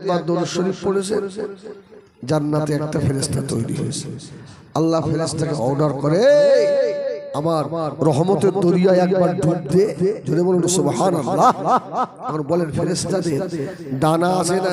একবার দরুদ শরীফ পড়েছে জান্নাতে একটা ফেরেশতা তৈরি হয়েছে। আল্লাহ ফেরেশতাকে অর্ডার করে আমার রহমতের দরিয়ায় একবার ডুব দে। যদি বলুন সুবহানাল্লাহ। আমার বলেন আছে না?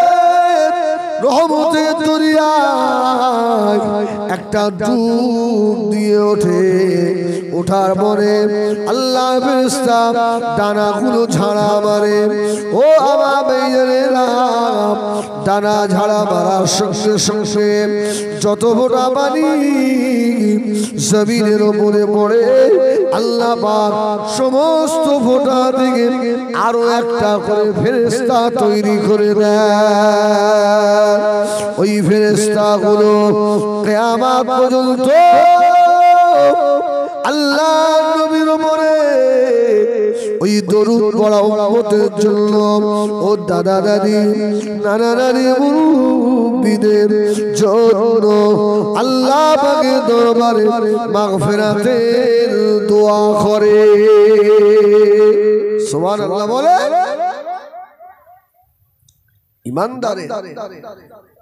দরিয়ায় একটা ডুব দিয়ে ওঠে। ওঠার পরে আল্লাহ ফেরেশতা ডানাগুলো ঝাড়া মারে। ও আমার মেয়েরা ডানা ঝাড়া মারার সঙ্গে সঙ্গে যত ফোটা পানি জমিনের ওপরে পড়ে আল্লাহ সমস্ত ফোটা দিকে আরও একটা করে ফেরেস্তা তৈরি করে দেয় ওই ফেরেস্তা গুলো আমার পর্যন্ত আল্লাহ নবীর উপরে ওই দরুদ পড়া উম্মতের জন্য ও দাদা দাদি, নানা নানি মুরব্বিদের জন্য আল্লাহ পাকের দরবারে মাগফিরাতের দোয়া করে। সুবহানাল্লাহ বলে? ইমানদারে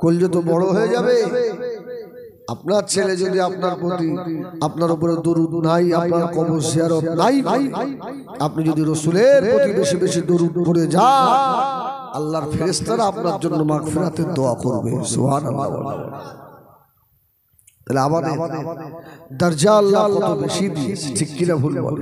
কলজে তো বড় হয়ে যাবে আপনার ছেলে যদি আপনার প্রতি আপনার উপরে দরুদ নাই আপনার কবর জিয়ারত নাই আপনি যদি রসুলের প্রতি বেশি বেশি দরুদ পড়ে যান আল্লাহর ফেরেশতারা আপনার জন্য মাগফিরাতের দোয়া করবে। সুবহানাল্লাহ। তাহলে আমাদের দরজা আল্লাহ কত বেশি দিয়েছে ঠিক কিনা ভুল বলে।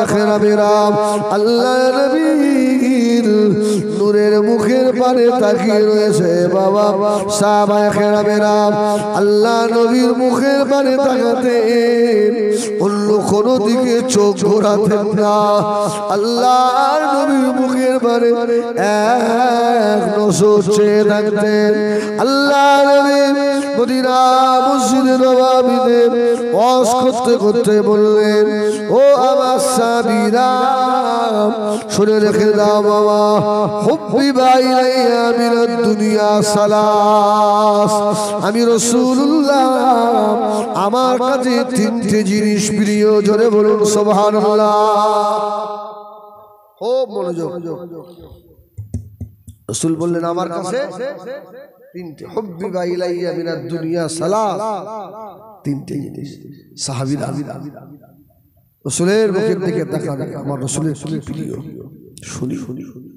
সাহাবায়ে কেরামেরা আল্লাহ নবীর নূরের মুখের পানে তাকিয়ে রয়েছে বাবা। সাহাবায়ে কেরামেরা আল্লাহ নবীর মুখের পানে তাকাতে অন্য কোনো দিকে চোখ ঘোরাতেন না। আল্লাহর নবীর মুখের পানে এক নজর চেয়ে থাকতেন। আল্লাহ নবীর মদিনা মসজিদে নবাবিতে ওয়াজ করতে করতে বললেন ও আমার সাবিরা শুনে রেখে দাও বাবা। সালাস। আমি রাসূলুল্লাহ, আমার কাছে তিনটে জিনিস প্রিয়, জোরে বলুন মনোযোগ। রসুল বললেন, আমার কাছে তিনটে হব্বিবা দুনিয়া সালাস। তিনটে জিনিস। আমার রসুলের প্রিয়? শুনি শুনি।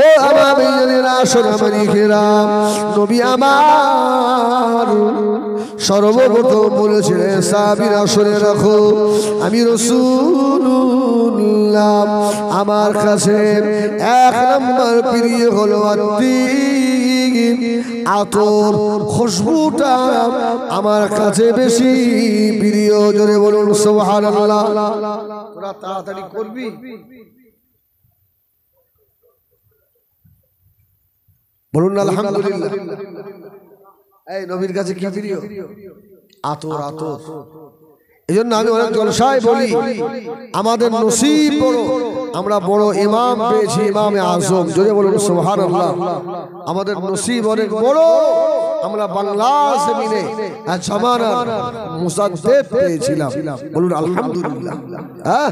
ও আমার খেরাম, নবী আমার সর্বপ্রথম বলেছিলেন সাবিরা শুনে রাখো, আমি রসুল্লাহ আমার কাছে এক নম্বর প্রিয় হলো আতর, খুশবুটা আমার কাছে বেশি প্রিয়। জোরে বলুন তোরা তাড়াতাড়ি করবি? বলুন আলহামদুলিল্লাহ। এই নবীর কাছে কি প্রিয় আতর আতর এই জন্য আমি অনেক জলসায় বলি আমাদের নসিব বড় আমরা বড় ইমাম পেয়েছি ইমামে আজম। যদি বলুন সোহান আমাদের নসিব অনেক বড়। আমরা বাংলা জমিনে জামানার মুসাদ্দেদ পেয়েছিলাম। বলুন আলহামদুলিল্লাহ। হ্যাঁ?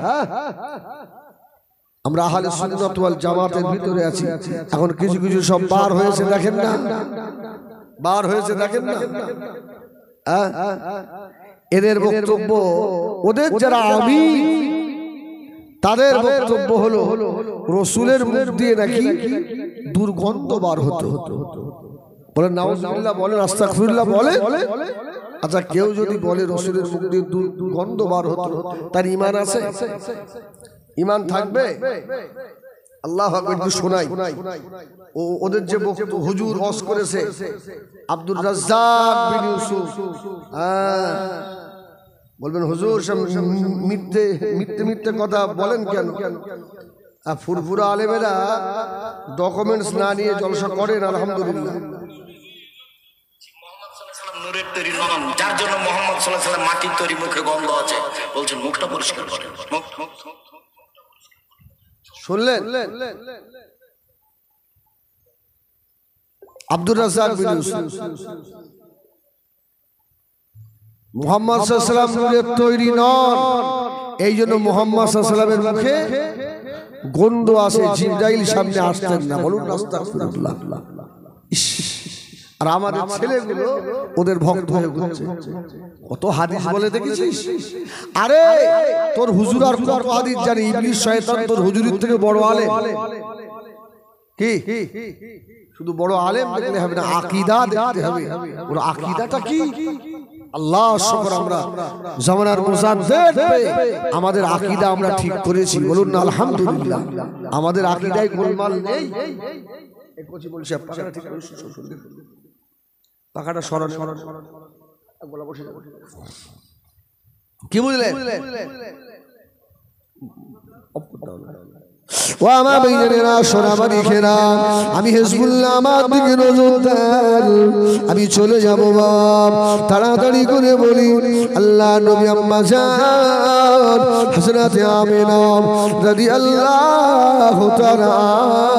আমরা আহলে সুন্নাত ওয়াল জামাতের ভিতরে আছি। এখন কিছু কিছু সব বার হয়েছে, দেখেন না? বার হয়েছে, দেখেন না? হ্যাঁ? এদের বক্তব্য, ওদের যারা আমি তাদের বক্তব্য হলো, রসুলের মুখ দিয়ে নাকি দুর্গন্ধ বার হতে। হতো বলে নাউজুবিল্লাহ বলে আস্তাগফিরুল্লাহ বলে? আচ্ছা কেউ যদি বলে রসুলের মুখ দিয়ে দু- গন্ধ বার হতো, তার ইমান আছে? ইমান থাকবে? আল্লাহ একটু শোনাই। ও ওদের যে বক্তব্য হুজুর অস করেছে আব্দুর রাজ্জাক বিন ইউসুফ। হ্যাঁ। বলবেন হুজুর মিথ্যে মিথ্যে মিথ্যে কথা বলেন কেন? আর ফুরফুরা আলেমেরা ডকুমেন্টস না নিয়ে জলসা করেন আলহামদুলিল্লাহ। সাল্লাম নূরের তৈরি নন যার জন্য মোহাম্মদ সাল্লাহ সাল্লাম মাটির তৈরি মুখে গন্ধ আছে। বলছেন মুখটা পরিষ্কার করেন। মুখ মুখ। শুনলেন? আব্দুর রাজ্জাক বিন তৈরি নন, এই জন্য মুহাম্মদ সাল্লামের মুখে গন্ধ আসে সামনে আসতেন না। বলুন, আস্তাগফিরুল্লাহ। আর আমাদের ছেলেগুলো ওদের ভক্ত হয়ে ঘুরছে কত হাদিস বলে দেখেছিস? আরে তোর হুজুর আর কত হাদিস জানি ইবলিশ শয়তান তোর হুজুরের থেকে বড় আলেম। কি? শুধু বড় আলেম দেখলে হবে না আকীদা দেখতে হবে। ওর আকীদাটা কি? আল্লাহ শুকর আমরা জামানার আমাদের আকিদা আমরা ঠিক করেছি বলুন না আলহামদুলিল্লাহ। আমাদের আকিদায় গোলমাল নেই। বলছে পাখাটা ঠিক। পাখাটা সরান সরান সরান। গলা বসে যাবে। কি বুঝলেন ও আমার ভাইয়েরা সোনামারি খেরা আমি হেজবুল্লাহ আমার দিকে নজর দেন আমি চলে যাব বাপ তাড়াতাড়ি করে বলি আল্লাহ নবী আম্মা জান হযরতে আমিনা রাদিয়াল্লাহু তাআলা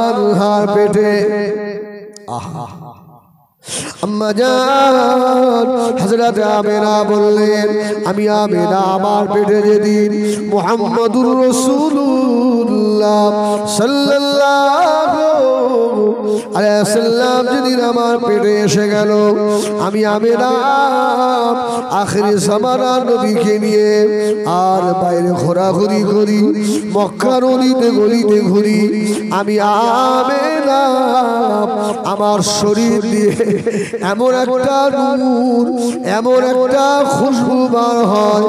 আনহার পেটে। আহা। আম্মা জান হযরত আমেনা বললেন আমি আমেনা আমার পেটে যেদিন মুহাম্মাদুর রাসূলুল্লাহ সাল্লাল্লাহু আলাইহি সাল্লাম যেদিন আমার পেটে এসে গেল, আমি আমেনা আখেরি জামানা নবীকে নিয়ে আর বাইরে ঘোরাঘুরি করি মক্কার অলিতে গলিতে ঘুরি। আমি আমেনা আমার শরীর দিয়ে এমন একটা নূর, এমন একটা খুশবু বার হয়।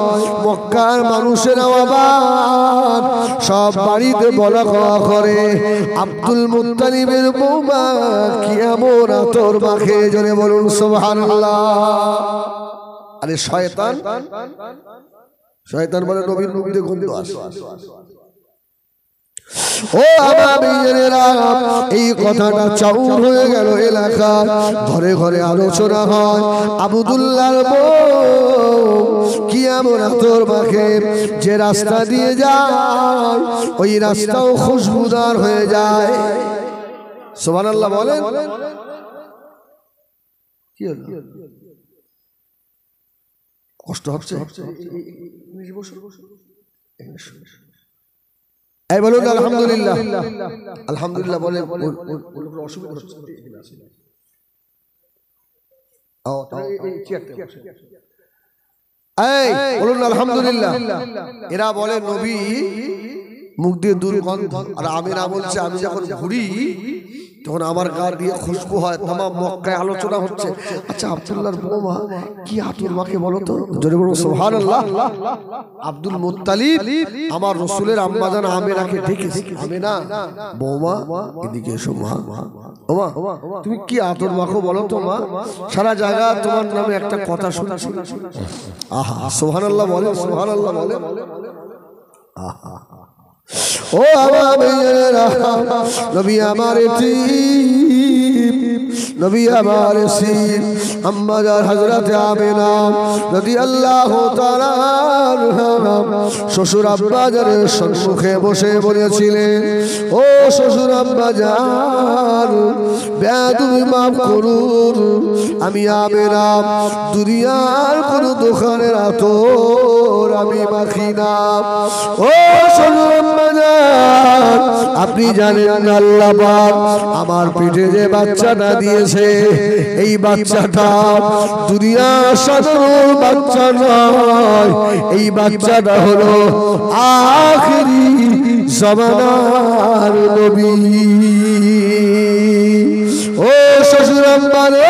মক্কার মানুষের আবার সব বাড়িতে বলা খাওয়া করে। আব্দুল মুত্তালিবের বৌমা এই কথাটা চাউর হয়ে গেল এলাকা। ঘরে ঘরে আলোচনা হয় মাখে? যে রাস্তা দিয়ে যায়, ওই রাস্তাও খুশবুদার হয়ে যায়। সুবহানাল্লাহ বলেন। কি হলো? কষ্ট হচ্ছে? এই বলুন আলহামদুলিল্লাহ। আলহামদুলিল্লাহ। বলে অসুবিধা হচ্ছে। এই বলুন আলহামদুলিল্লাহ। এরা বলে নবী মুখ দিয়ে দুর্গন্ধ। আর আমি না বলছে আমি যখন ঘুরি তখন আমার গা দিয়ে খুশবু হয়, তামাম মক্কায় আলোচনা হচ্ছে। আচ্ছা আব্দুল্লাহর বৌমা কি আতুর মাকে বলো তো? জোরে বলো, সুবহানাল্লাহ। আব্দুল মুত্তালিব আমার রসুলের আম্মাজান আমেনাকে ডেকেছে। আমেনা বৌমা এদিকে এসো মা। ওমা তুমি কি আতর মাখো বলো তো মা? সারা জায়গা তোমার নামে একটা কথা শুনছি। আহা সোহান সুবহানাল্লাহ বলে সুবহানাল্লাহ বলে। আহা ও আমার নবী আমার এটি। নবী আমার সিন আম্মাজার হজরত আমেনা নদী আল্লাহ শ্বশুর আব্বাজারের সম্মুখে বসে বলেছিলেন, ও শ্বশুর আব্বাজার ব্যাধুই মাফ করুন। আমি আমেনা, দুনিয়ার কোন দোকানের আতর আমি মাখি না। ও শ্বশুর আব্বাজার আপনি জানেন আল্লাহ আমার পেটে যে বাচ্চাটা দিয়েছে এই বাচ্চাটা। দুনিয়া সাধারণ বাচ্চা নয়। এই বাচ্চাটা হলো আখেরি জমানার নবী। ও শ্বশুর আব্বারে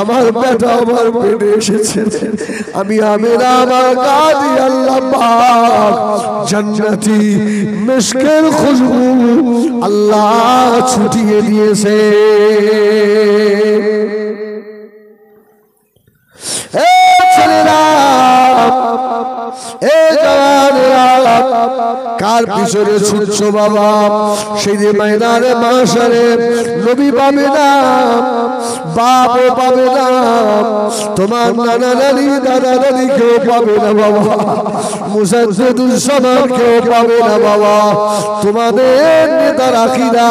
আমার বেটা আমার পেটে এসেছে। আমি আমেরা, আমার কাদি, আল্লাহ পাক জান্নাতি খুশবু আল্লাহ ছুটিয়ে দিয়েছে। এ ছেলেরা, এ জওয়ানেরা কার পিছনে ছুটছ বাবা? সেই যে ময়দানে মাসারে নবী পাবে না বাপও পাবে না তোমার নানা নানি দাদা নানি কেউ পাবে না বাবা। কেউ পাবে না বাবা। তোমাদের নেতা রাখিরা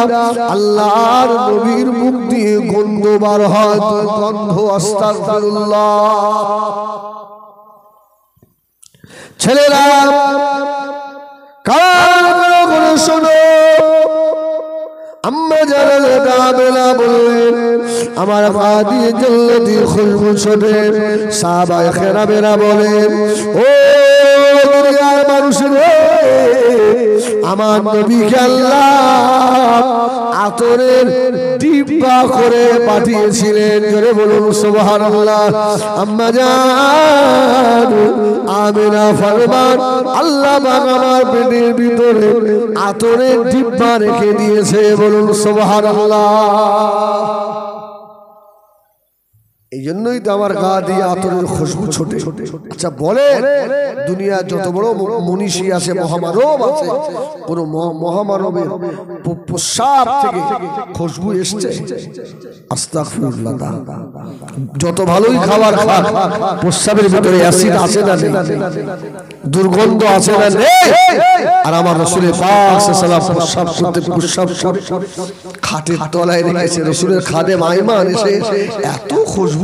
আল্লাহর নবীর মুখ দিয়ে গন্ধ বার হয় গন্ধ আস্তাগফিরুল্লাহ। ছেলেরা করে শোনো, আম্মা জানালে দামেলা বললেন আমার পা দিয়ে জল্লতি খুশবু ছোটে সাহাবায়ে খেরামেরা বলেন, ও দুনিয়ার মানুষ রে আমার নবীকে আল্লাহ আতরের ডিব্বা করে পাঠিয়েছিলেন। জোরে বলুন, সুবহানাল্লাহ। আম্মা জান, আমিনা ফরমান আল্লাহ আমার পেটের ভিতরে আতরের ডিব্বা রেখে দিয়েছে। বলুন, সুবহানাল্লাহ। এই জন্যই তো আমার গা দিয়ে আতরের খুশবু ছোটে। আচ্ছা বলে দুনিয়া যত বড় মনীষী আছে, মহামানব আছে, কোন মহামানবের প- থেকে খুশবু এসছে। যত ভালোই খাবার খা প্রস্রাবের ভিতরে অ্যাসিড আছে না দুর্গন্ধ আছে না আর আমার রসুলের পাক সাল্লাম প্রস্রাব করতে প্রস্রাব খাটের তলায় রেখেছে। রসুলের খাদে মাইমান এসে এত খুশবু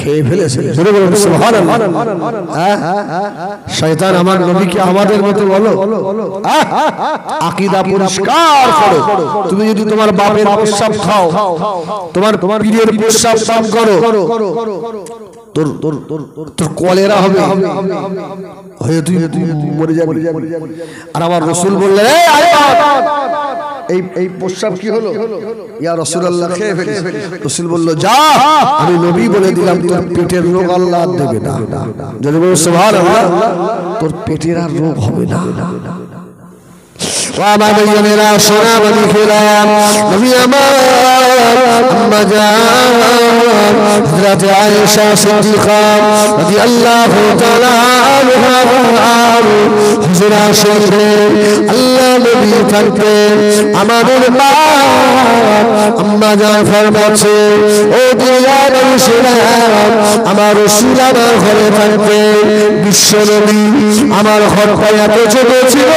খেয়ে ফেলেছে বলুন সুবহানাল্লাহ। হ্যাঁ? শয়তান আমার নবীকে আমাদের মতো বলো। হ্যাঁ? আকীদা পরিষ্কার করো। তুমি যদি তোমার বাপের প্রস্রাব খাও তোমার তোমার পীরের প্রস্রাব পান করো তোর তোর তোর কলেরা হবে। হয়ে তুই তুই মরে যাবি। আর আমার রসুল বললেন "এই এই প্রস্রাব কি হলো? ইয়া রসুল্লাহ খেয়ে ফেলি রসুল বলল যা আমি নবী বলে দিলাম তোর পেটের রোগ আল্লাহ দেবে না। যদি বলো সুবহানাল্লাহ। তোর পেটের আর রোগ হবে না। আমার মেয়েরা সোনা খেলাম নবী আমার আম্মা হযরত আয়েশা সিদ্দিকা রাদিয়াল্লাহু তাআলা আনহা হুজরা শরীফে আল্লাহ নবী থাকতেন আমাদের মা আম্মা জান ফরমাচ্ছে ও দুনিয়ার মানুষেরা আমার রাসূল আমার ঘরে থাকতেন বিশ্ব নবী আমার ঘরটা এত ছোট ছিল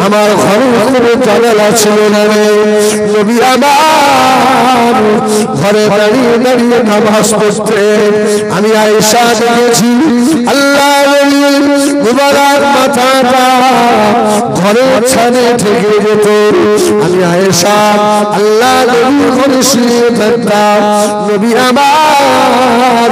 আমার ঘরে কোনো জানালা ছিল ঘরে দাঁড়িয়ে দাঁড়িয়ে নামাজ পড়তে আমি আয়েশা দেখেছি আল্লাহ মুবারক মাথাটা ঘরের ছাদে থেকে যেত। আমি আয়েশা, আল্লাহ নবী ঘরে শুয়ে থাকতাম। নবী আমার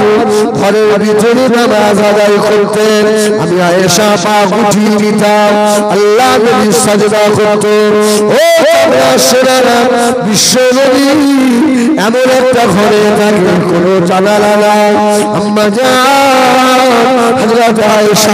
ঘরের ভিতরে নামাজ আদায় করতেন। আমি আয়েশা পা গুটিয়ে নিতাম। আল্লাহ নবী সাজদা করতেন। ও সেনারা বিশ্ব নবী, এমন একটা ঘরে থাকে কোনো জানালা নাই। আম্মা হযরত আয়েশা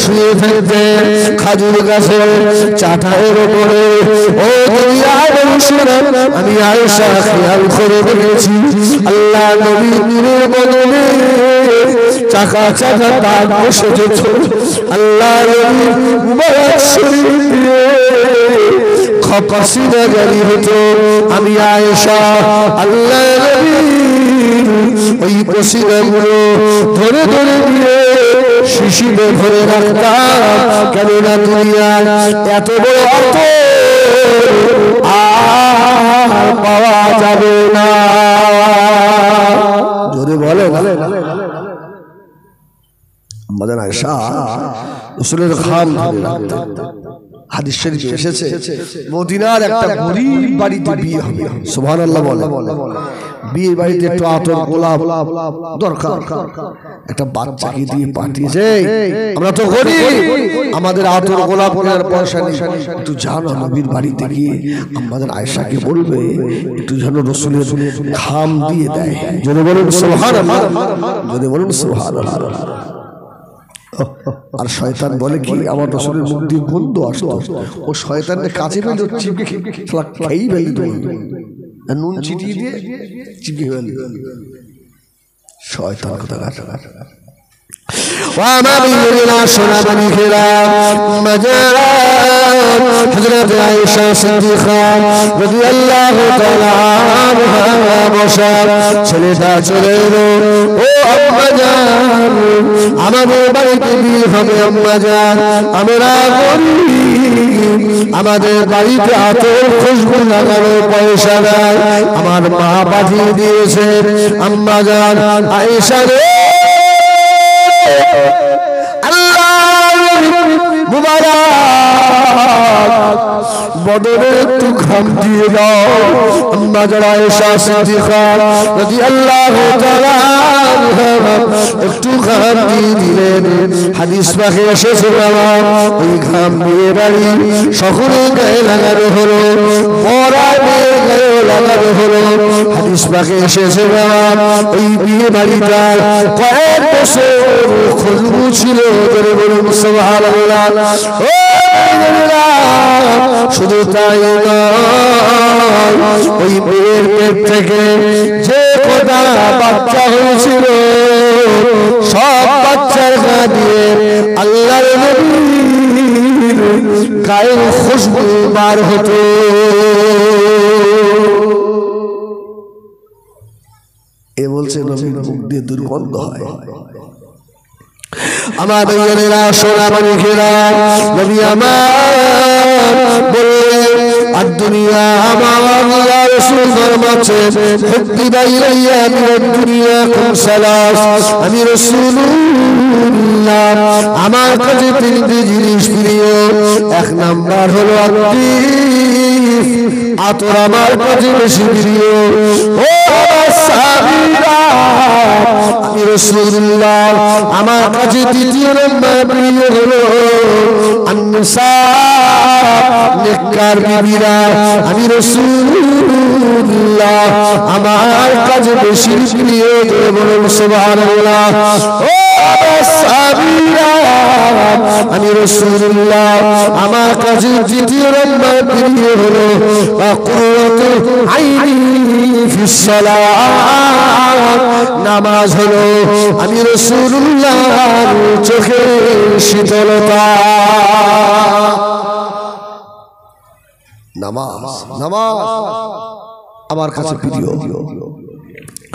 শুয়ে থাকতে খাজুর গাছে চাটায়ের ও আমি আয়েশা খেয়াল করে আল্লাহ নবী বদলে চাকা চাকা আল্লাহ নবী মুবারক শরীর হতো। আমি আয়েশা, আল্লাহ নবী, ওই ধরে ধরে দিয়ে শিশিরে ভরে রাখতাম কেননা দুনিয়ায় এত বড় অর্থ পাওয়া যাবে না। যদি বলে। আমাদের আয়সা রসুলের খাম হাদিস শরীফে এসেছে, মদিনার একটা গরিব বাড়িতে বিয়ে হবে। সুবহানাল্লাহ বলে। বিয়ে বাড়িতে একটু আতর গোলাপ দরকার। একটা বাচ্চাকে দিয়ে পাঠিয়েছে। আমরা তো গরিব। আমাদের আতর গোলাপ কেনার পয়সা নেই। একটু জানো নবীর বাড়িতে গিয়ে আমাদের আয়েশাকে বলবে একটু যেন রসুলের খাম দিয়ে দেয় যদি বলুন সুবহানাল্লাহ যদি বলুন সুবহানাল্লাহ। আর শয়তান বলে কি? আমার রসুলের মুখ দিয়ে গন্ধ আসতো। ও শয়তানের কাছে পেলে চিপকে খেয়েই ফেলি নুন ছিটিয়ে দিয়ে চিপকে ফেলি শয়তান কথা কাটা وعمامنا شنا بني كرام مجال حضرت عائشة صديقة رضي الله تعالى عنها বসার ছেলেটা চলে এলো ও আম্মা জান, আমাদের বাড়িতে বিয়ে আমরা আমাদের বাড়িতে আতর খুশবু লাগানো পয়সা নাই। আমার মা পাঠিয়ে দিয়েছে, আম্মা জান, আয়েশা রে। বদরে একটু ঘাম দিয়ে দাও আম্মা যারা এসা সিদ্দিকা রাদিয়াল্লাহু তাআলা একটু ঘাম দিয়ে দিলেন। হাদিস পাখি এসেছে, বাবা, ওই ঘাম দিয়ে বাড়ি সকলে গায়ে লাগানো হলো পরা মেয়ে গায়ে লাগানো হলো। হাদিস পাখি এসেছে, বাবা, ওই বিয়ে বাড়িটা কয়েক বছর খুশবু ছিল করে বলুন, সুবহানাল্লাহ। শুধু তাই ওই মেয়ের পেট থেকে যে কটা বাচ্চা হয়েছিল, সব বাচ্চার গা দিয়ে আল্লাহর নবীর গায়ের খুশবু বার হতো। এ বলছে নবীর মুখ দিয়ে দুর্গন্ধ হয়। আমার সোনা মানিকেরা নবী আমার বললেন, আর দুনিয়া আমার রাসূল বাইরাইয়া মিনাদ দুনিয়া কুম সালাস, আমি রাসূলুল্লাহ, আমার কাছে তিনটি জিনিস প্রিয়, এক নাম্বার হলো আতিফ, আতর আমার কাছে বেশি প্রিয়, ও সাবিরা আমার কাছে দ্বিতীয় নম্বর প্রিয় হলো আমি আমার কাছে বেশি প্রিয় বলুন সুবহানাল্লাহ। ও আমি রাসূলুল্লাহ আমার কাছে নম্বর প্রিয় হলো নামাজ হলো, আমি রাসূলুল্লাহ চোখে শীতলতা। নামাজ নামাজ, আমার কাছে প্রিয়।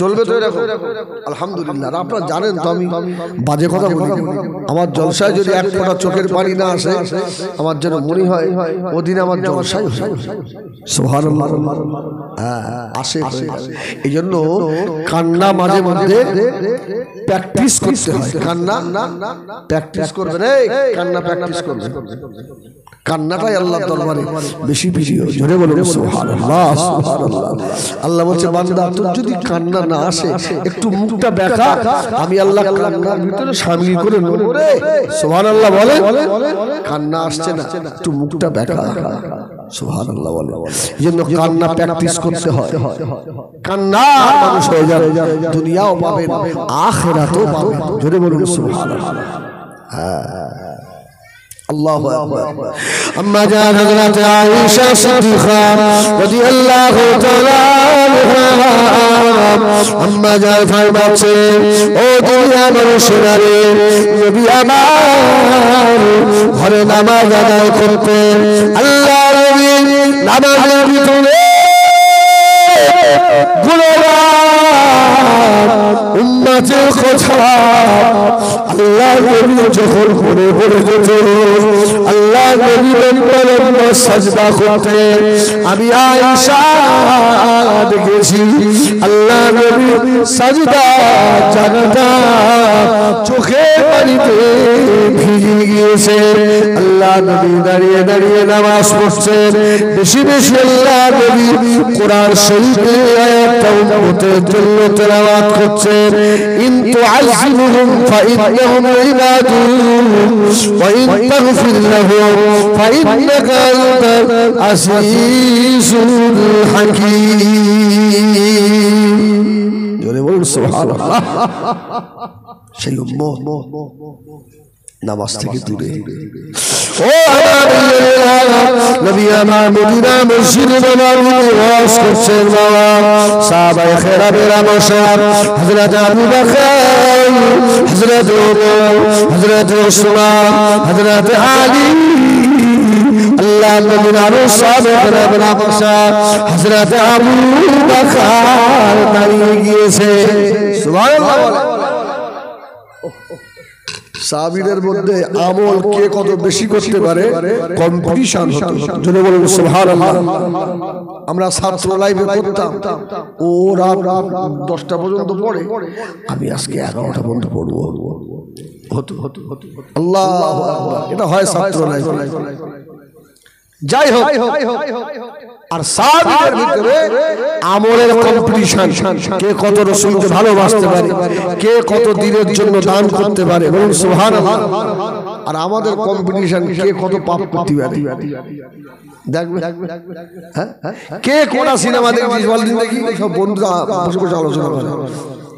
চলবে তো এরকম। আলহামদুলিল্লাহ। আপনারা জানেন তো আমি বাজে কথা বলি। আমার জলসায় যদি এক ফোঁটা চোখের পানি না আসে, আমার যেন মনে হয় ওদিন আমার জলসায় হ্যাঁ আসে এই জন্য কান্না মাঝে মাঝে প্র্যাকটিস করতে হয়। কান্না প্র্যাকটিস করবেন। এই, কান্না প্র্যাকটিস করবেন। কান্নাটাই আল্লাহ দরবারে বেশি বেশি জোরে বলুন সুবহানাল্লাহ। আল্লাহ বলছে, বান্দা, তোর যদি কান্না কান্না না আসে একটু মুখটা ব্যাথা আমি আল্লাহ কান্নার ভিতরে সামিল করে সোহান আল্লাহ বলে? কান্না আসছে না একটু মুখটা ব্যাথা সোহান আল্লাহ বলে। জন্য কান্না প্র্যাকটিস করতে হয়। কান্না মানুষ হয়ে যাবে। দুনিয়াও পাবেন আখেরাতেও পাবেন জোরে বলুন সোহান হ্যাঁ। أكبر أما جاء حضرت عائشة صديقة رضي الله تعالى عنها أما جاء فرمات ও দুনিয়া মানুষেরা রে নবী আমার ঘরে নামাজ আদায় করতেন আল্লাহ নবী নামাজের ভিতরে গুণগান উম্মাতের কথা। আল্লাহ নবী যখন পড়ে পড়ে যেত আল্লাহ নবী লম্বা সাজদা করতে, আমি আয়েশা দেখেছি। আল্লাহ নবী সাজদা জানাটা চোখে পানিতে ভিজে গিয়েছে। আল্লাহ নবী দাঁড়িয়ে দাঁড়িয়ে নামাজ পড়ছেন বেশি বেশি আল্লাহ নবী কোরআন শরীফের আয়াতটা উম্মতের জন্য তেলাওয়াত করছেন إن تعزمهم فإنهم عبادون وإن تغفر لهم فإنك أنت العزيز الحكيم. يقول سبحان الله. شيء موت উম্মত নামাজ থেকে দূরে ও আমার নবী আমার মদিনা মসজিদ নববী ওয়াজ করছেন বাবা সাহাবায়ে কেরামের আমসার হযরত আবু বকর হযরত ওমর হযরত উসমান হযরত আলী আল্লাহ নবীর আরও সাহাবায়ে কেরামের আমসার হযরত আবু বকর দাঁড়িয়ে গিয়েছে সুবহানাল্লাহ সাহাবীদের মধ্যে আমল কে কত বেশি করতে পারে? কম্পিটিশন যদি বলুন সুবহানাল্লাহ। আমরা ছাত্র লাইফে করতাম ও রাত দশটা পর্যন্ত পড়ে। আমি আজকে এগারোটা পর্যন্ত পড়ব। হতো হতো হতো আল্লাহ এটা হয় ছাত্র লাইফ যাই হোক। আর সাহাবীদের ভিতরে আমলের কম্পিটিশন কে কত রসুলকে ভালোবাসতে পারে, কে কত দিনের জন্য দান করতে পারে, বলুন সুবহানাল্লাহ। আর আমাদের কম্পিটিশন কে কত পাপ করতে পারে। দেখবে হ্যাঁ? কে কোন সিনেমা দেখি? সব বন্ধুরা বসে বসে আলোচনা করে।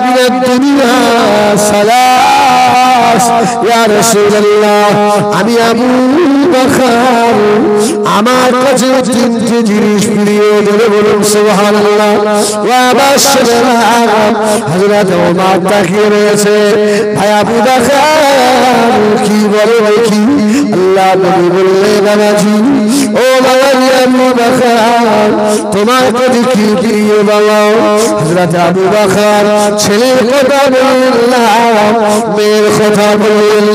من الدنيا ثلاث يا رسول الله আমি আবু বকর আমার কাছে তিনটে জিনিস প্রিয় বলে বলুন সুবহানাল্লাহ ওয়া বাশশারা হযরত ওমর তাকিয়ে রয়েছে ভাই আবু বকর কি বলে ভাই কি আল্লাহ নবী বললেন বাবাজি ও বাবাজি আবু বকর তোমার কাছে কি প্রিয় বাবা হযরত আবু বকর ছেলের কথা বললেন মেয়ের কথা বললেন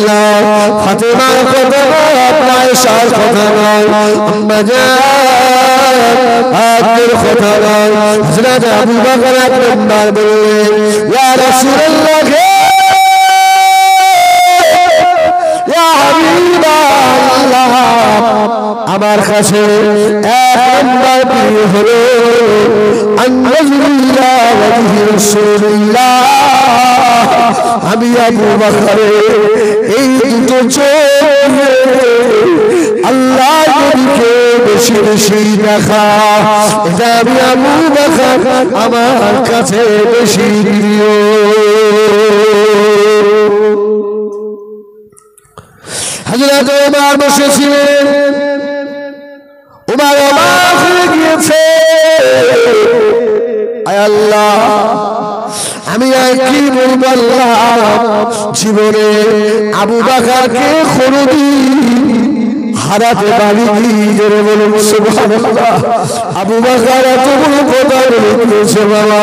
ফাতেমার কথা আপনার সার কথা নয় আম্মা জান আপনার কথা নয় হযরত আবু বকর এক নম্বর বললেন ইয়া রাসূলুল্লাহ ইয়া হাবিবাল্লাহ আমার কাছে এক নম্বর প্রিয় হলো আমি এই দুটো চোখ আল্লাহ বেশি বেশি দেখা। এটা আমি আমার কাছে বেশি প্রিয়। হযরত ওমর বসেছিলেন। অবাক হয়ে গিয়েছে। আল্লাহ, আমি আর কি বলব জীবনে আবু বাকারকে কোনদিন হারাতে পারিনি। জোরে বলুন, সুবহানাল্লাহ। আবু বাকার এত বড় কথা বলেছে বাবা।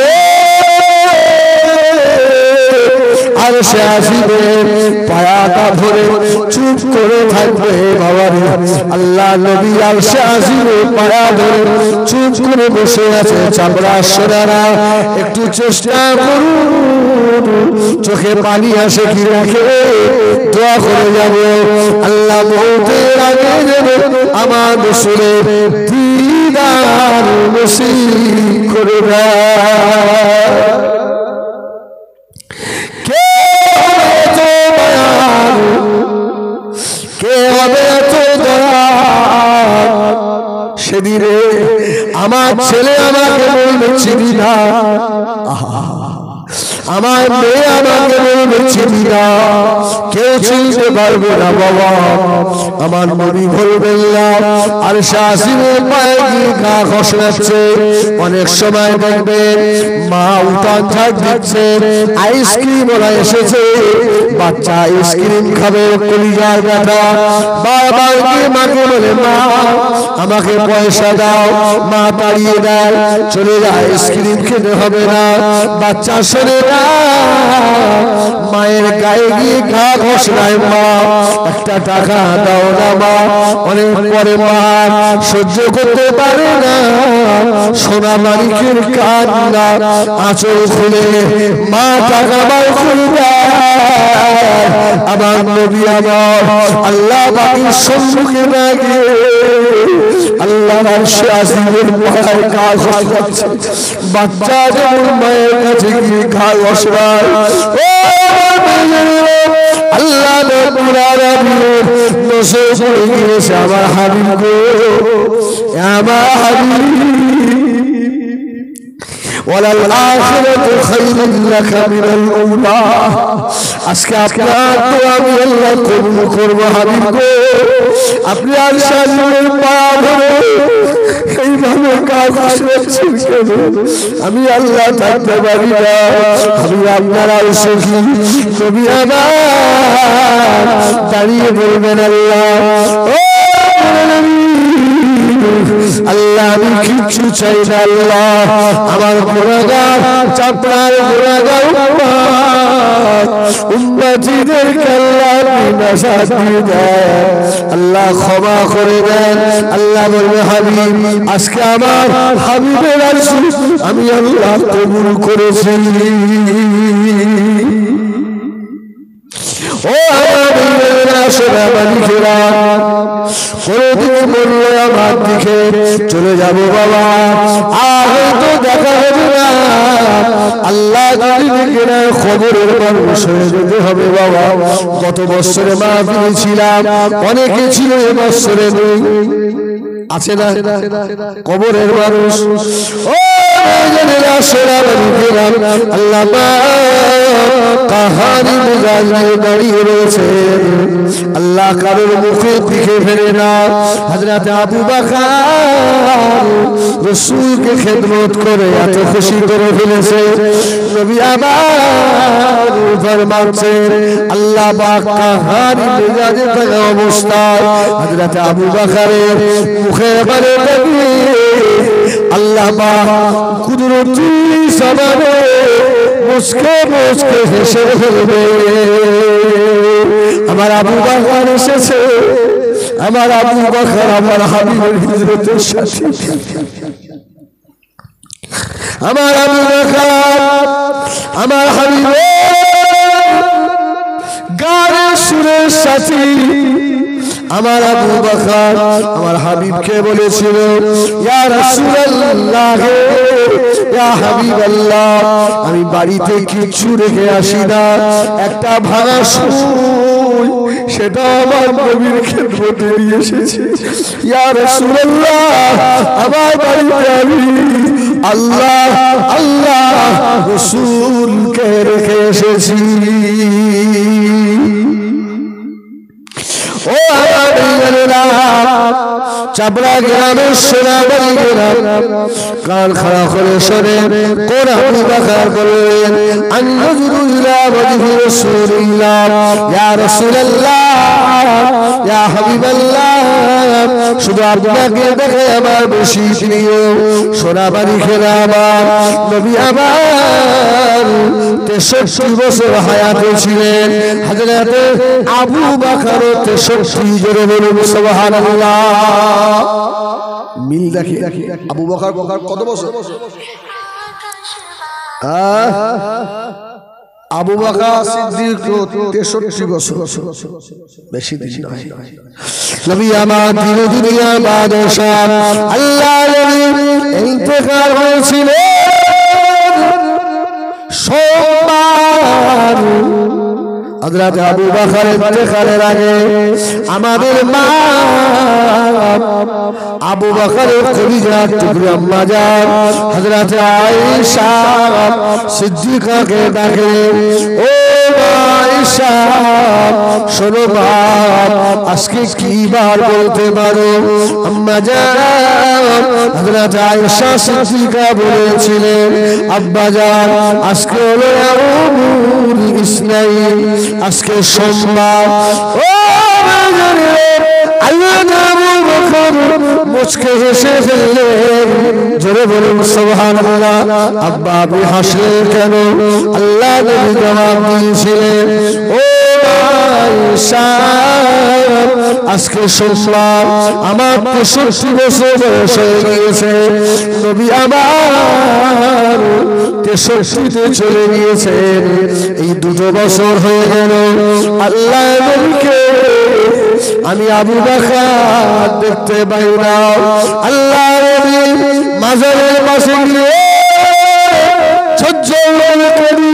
আর সে আসিবে, পায়াটা ধরে চুপ করে থাকবে বাবার আল্লাহ নবী আর সে আসিবে, পায়া ধরে চুপ করে বসে আছে চামড়া সোনারা একটু চেষ্টা করুন, চোখে পানি আসে কি রাখে দোয়া করে যাব। আল্লাহ মৌতের আগে যেন আমার শুনে দিদার নসিব করে দেয়। আমার ছেলে আমাকে বলবে চিনি না আহা। আমার মেয়ে আমাকে বলবে চিনি না কেউ চিনতে পারবে না, বাবা। আমার নবী বলবেন না আর শাসিনের পায়ে গিয়ে গা খসড়াচ্ছে অনেক সময় দেখবেন মা উঠান ঝাড় দিচ্ছে, আইসক্রিম ওরা এসেছে। বাচ্চা আইসক্রিম খাবে, কলিজার ব্যথা। বারবার গিয়ে মাকে বলে, মা, আমাকে পয়সা দাও, মা তাড়িয়ে দেয় চলে যায় আইসক্রিম খেতে হবে না। বাচ্চা শোনে মায়ের গায়ে গিয়ে ঘা ঘষলায় মা। একটা টাকা দাও না মা। অনেক পরে মা সহ্য করতে পারে না। সোনা মালিকের কান্না আঁচল খুলে মা টাকা বার খুলবে আমার নবী আমার আল্লাহ বাড়ির সম্মুখে না গিয়ে আল্লাহ আরশে আজিমের পায়ের গা ঘষাচ্ছে বাচ্চা যেমন মায়ের কাছে গিয়ে ঘা ঘষায় ও আল্লাহ রব্বুল আলামিন নসে পড়ে গিয়েছে আমার হাবিব গো আমার হাবিব وللآخرة خير لك من الأولى আজকে আপনার তো আমি আল্লাহ কবুল করবো হাবিব গো আপনি আর শাশুড়ির পা ধরে এইভাবে কাজ করছেন কেন? আমি আল্লাহ থাকতে পারি না। আমি তুমি দাঁড়িয়ে বলবেন আল্লাহ। ও আল্লাহ, আমি কিচ্ছু চাই না, আল্লাহ। আমার গুণাগার চাপড়ার গুণাগার উন্নতিদের আল্লাহ ক্ষমা করে দেন। আল্লাহ বলবে, হাবিব, আজকে আমার হাবিবের আমি আল্লাহ কবুল করেছি। ও আমার চলে যাব বাবা। আর হয়তো দেখা হবে না। আল্লাহ খবরের মানুষ যেতে হবে বাবা। গত বছরে মা ছিলাম অনেকে ছিল এ বছরে নেই। আছে না? কবরের মানুষ। ও আল্লাহ কারোর মুখে দিকে ফেরে না। হজরত আবু বাকার রসুলকে খেদমত করে এত খুশি করে ফেলেছে। নবী আমার ফরমাচ্ছে আল্লাহ পাক কাহারি মেজাজে থাকা অবস্থায় হজরত আবু বাকারের মুখে দাঁড়িয়ে আল্লাহ পাক কুদরতি সবাবে মুসকে মুসকে হেসে ফেলবে। আমার আবু বাকার এসেছে, আমার আবু বাকার আমার হাবিবের হিজরতের সাথে। আমার আবু বাকার, আমার হাবিবের গানের সুরের সাথী আমার আবু বাকার, আমার হাবিবকে বলেছিল, ইয়া রাসূলুল্লাহ, ইয়া হাবিবাল্লাহ, আমি বাড়িতে কিছু রেখে আসি না। একটা ভাঙা সুই সেটা আমার নবীর খেদমতে নিয়ে এসেছি। ইয়া রাসূলুল্লাহ, আমার বাড়িতে আমি আল্লাহ আল্লাহ রাসূলকে রেখে এসেছি। ও চাপড়া গ্রামের সোনাবাড়ি গ্রাম কান খাড়া করে সরে কোরআন দেখার বললেন আন্নজুরুল্লাহ ওয়াজহি রাসূলিল্লাহ ইয়া রাসূলুল্লাহ ইয়া হাবিবাল্লাহ শুধু আপনাকে দেখে আমার বেশি প্রিয়। সোনাবাড়ি খেলা আমার নবী আমার তেষট্টি বছর হায়াতে ছিলেন। হাজরাতে আবু বাকার তেষট্টি জোরে বলুন সুবহানাল্লাহ। মিল দেখি আবু বকর বকর কত বছর? আবু বাকা সিদ্দিক তেষট্টি বছর। বেশি দিন নয়। নবী আমার দিন দুনিয়া বাদশা আল্লাহ নবী ইন্তেকাল হয়েছিলেন সোমবার হযরত আবু বকর ইন্তেকালের আগে আমাদের মা আবু বকরের কলিজা টুকরা আম্মা যান হযরত আয়েশা সিদ্দিকাকে ডাকে ও শোনো বাপ আজকে কি বার বলতে পারো? আম্মা আয়েশা সিদ্দিকা আজকে ইয়াউমুল আজকে সোমবার। ও মুচকে হেসে ফেললেন জোরে বলুন সুবহানাল্লাহ আব্বা আপনি হাসলেন কেন আল্লাহ জবাব দিয়েছিলেন ও আজকে সোমবার আমার তেষট্টি বছর বয়স হয়ে গিয়েছে নবী আমার তেষট্টিতে চলে গিয়েছেন এই দুটো বছর হয়ে গেল আল্লাহ আমি আবু বাকার দেখতে পাই না। আল্লাহ মাজারের পাশে গিয়ে সহ্য করি।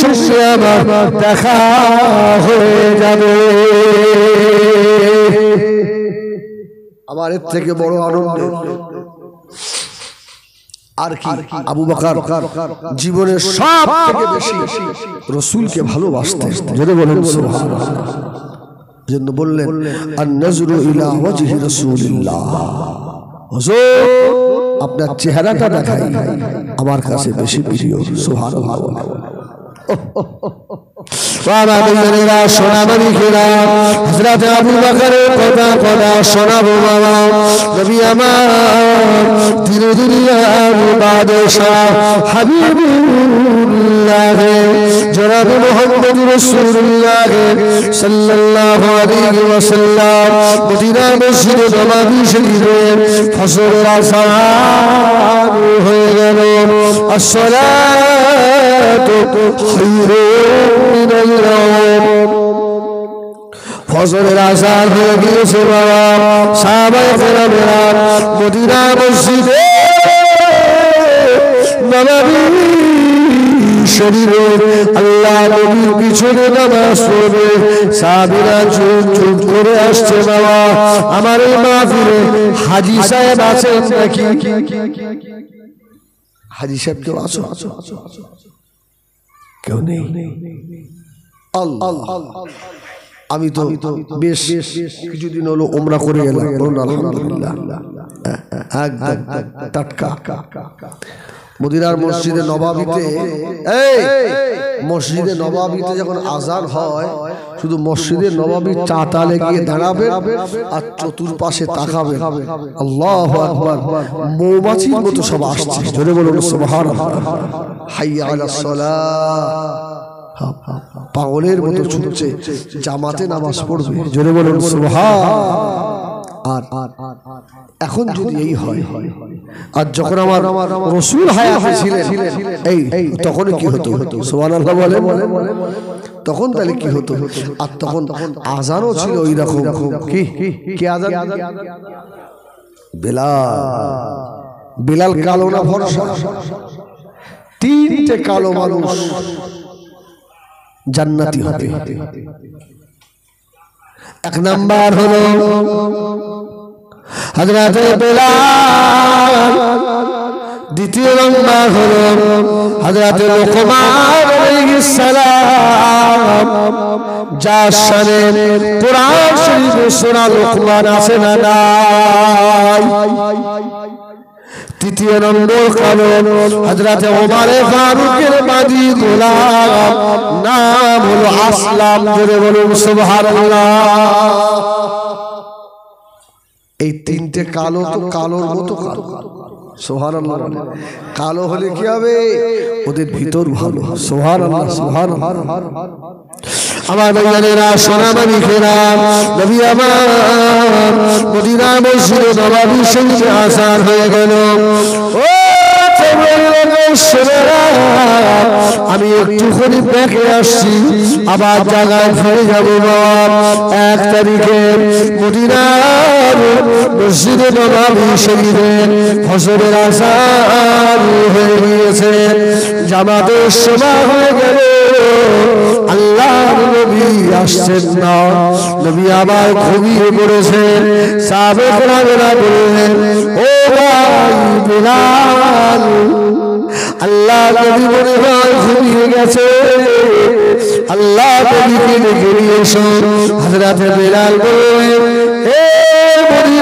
সঙ্গে আমার দেখা হয়ে যাবে। আমার এর থেকে বড় আনন্দ আর কি আবু বকর জীবনের সব থেকে বেশি রসুলকে ভালোবাসতেন। যদি বলেন জন্য বললেন আর নজরু ইলা ওয়াজহি রাসূলিল্লাহ। হুজুর আপনার চেহারাটা দেখাই আমার কাছে বেশি প্রিয় সুবহানাল্লাহ বাবা বন্ধুরা সোনামানি খেলা হযরত আবু বকরের কথা কথা শোনাবো বাবা নবী আমার দিনে দুনিয়ার বাদশাহ হাবিবুল্লাহ জনাব মুহাম্মদ রাসূলুল্লাহ সাল্লাল্লাহু আলাইহি ওয়াসাল্লাম মদিনা মসজিদে নববী শরীফে ফজরের আযান হয়ে গেল আসসালাতু খায়রুম মিনাল নাওম ফজরের আসার হয়ে গিয়েছে বাবা। সাহাবায়ে কেরামেরা মদিনা মসজিদে। শরীরে আল্লাহ নবীর পিছনে নামাজ পড়বে। সাহাবীরা চুপ চুপ করে আসছে বাবা। আমার এই মাহফিলে হাজী সাহেব আছেন নাকি? হাজী সাহেব কেউ আছো? কেউ নেই। আমি তো বেশ কিছুদিন হলো ওমরা করে এলাম টাটকা। মদিনার মসজিদে নবাবিতে মসজিদে নবাবিতে যখন আজান হয় শুধু মসজিদে নবাবির চাতালে গিয়ে দাঁড়াবে আর চতুর্পাশে তাকাবে আল্লাহ আকবার। মৌমাছির মতো সব আসছে। জোরে বলুন সুবহানাল্লাহ হাইয়া আলাস সালাহ পাগলের মতো ছুটছে। জামাতে নামাজ পড়বে। জোরে বলুন সুবহান। আর এখন যদি এই হয় আর যখন আমার রসুল হায়াতে ছিলেন এই তখন কি হতো? হতো সুবহানাল্লাহ বলে তখন তাহলে কি হতো? আর তখন আজানও ছিল ওই রকম কি কি আজান বেলাল। বেলাল কালো না ভরসা? তিনটে কালো মানুষ জান্নাতি হবে। এক নাম্বার হলো হজরত বেলাল। দ্বিতীয় নাম্বার হলো হজরত লোকমান সালাম। যার সোনা লোকমান আছে না নাই? তৃতীয় নম্বর কারণ হজরত ওমারে ফারুকের বাজি গোলাম নাম হলো আসলাম, জোরে বলুন সুবহানাল্লাহ। এই তিনটে কালো তো কালোর মতো কালো। কালো হলে কি হবে? ওদের ভিতর ভালো। সোহানাল্লাহ সোহানাল্লাহ আমার ভাইয়ানেরা, সোনামানি খেরা নবী আমার, মদিনা মসজিদে নবাবী সঙ্গে আসার হয়ে গেল। ও আমি একটুখানি ব্যাকে আসছি, আবার জায়গায় ফিরে যাব এক তারিখে মদিনার মসজিদে নবাবী শরীফে ফসলের আসার হয়ে গিয়েছে। জামাতের সময় হয়ে গেল। আল্লাহ নবী আসছেন না। নবী আবার ঘুমিয়ে পড়েছেন। সাবে কোরআনা বললেন, ও ভাই বিলাল, আল্লাহ নবী মনে হয় ঘুমিয়ে গেছে। আল্লাহ নবীকে ডেকে নিয়ে এসো। হযরতে বিলাল বললেন, এ মদিনা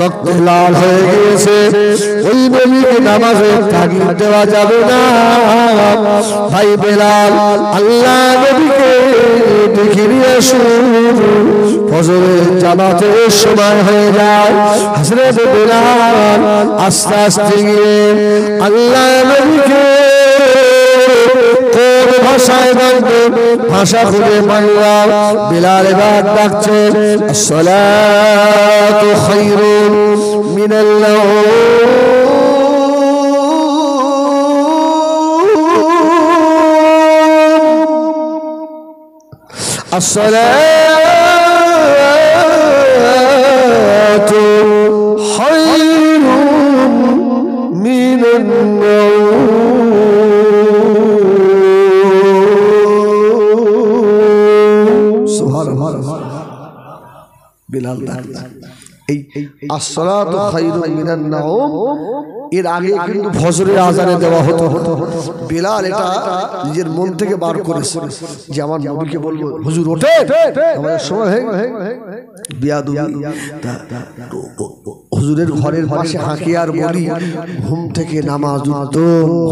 রক্ত লাল হয়ে গিয়েছে। ওই নবীকে নামাজে তাগিদ দেওয়া যাবে না। ভাই বেলাল, আল্লাহ নবীকে দেখে নিয়ে আসুন। ফজরের সময় হয়ে যায়। হজরত বেলাল আস্তে আস্তে গিয়ে আল্লাহ নবীকে কোন ভাষায় বলবে ভাষা খুঁজে পাইলাম বিলাল এবার ডাকছে আসসালাতু খায়রুন মিনাল الصلاة এই আসসালাতু খায়রুম মিনান নাওম। এর আগে কিন্তু ফজরের আজানে দেওয়া হতো। বিলাল এটা নিজের মন থেকে বার করেছে। যে আমার নবীকে বলব হুজুর ওঠে! আমাদের সময় হুজুরের ঘরের পাশে হাঁকি আর বলি ঘুম থেকে নামাজ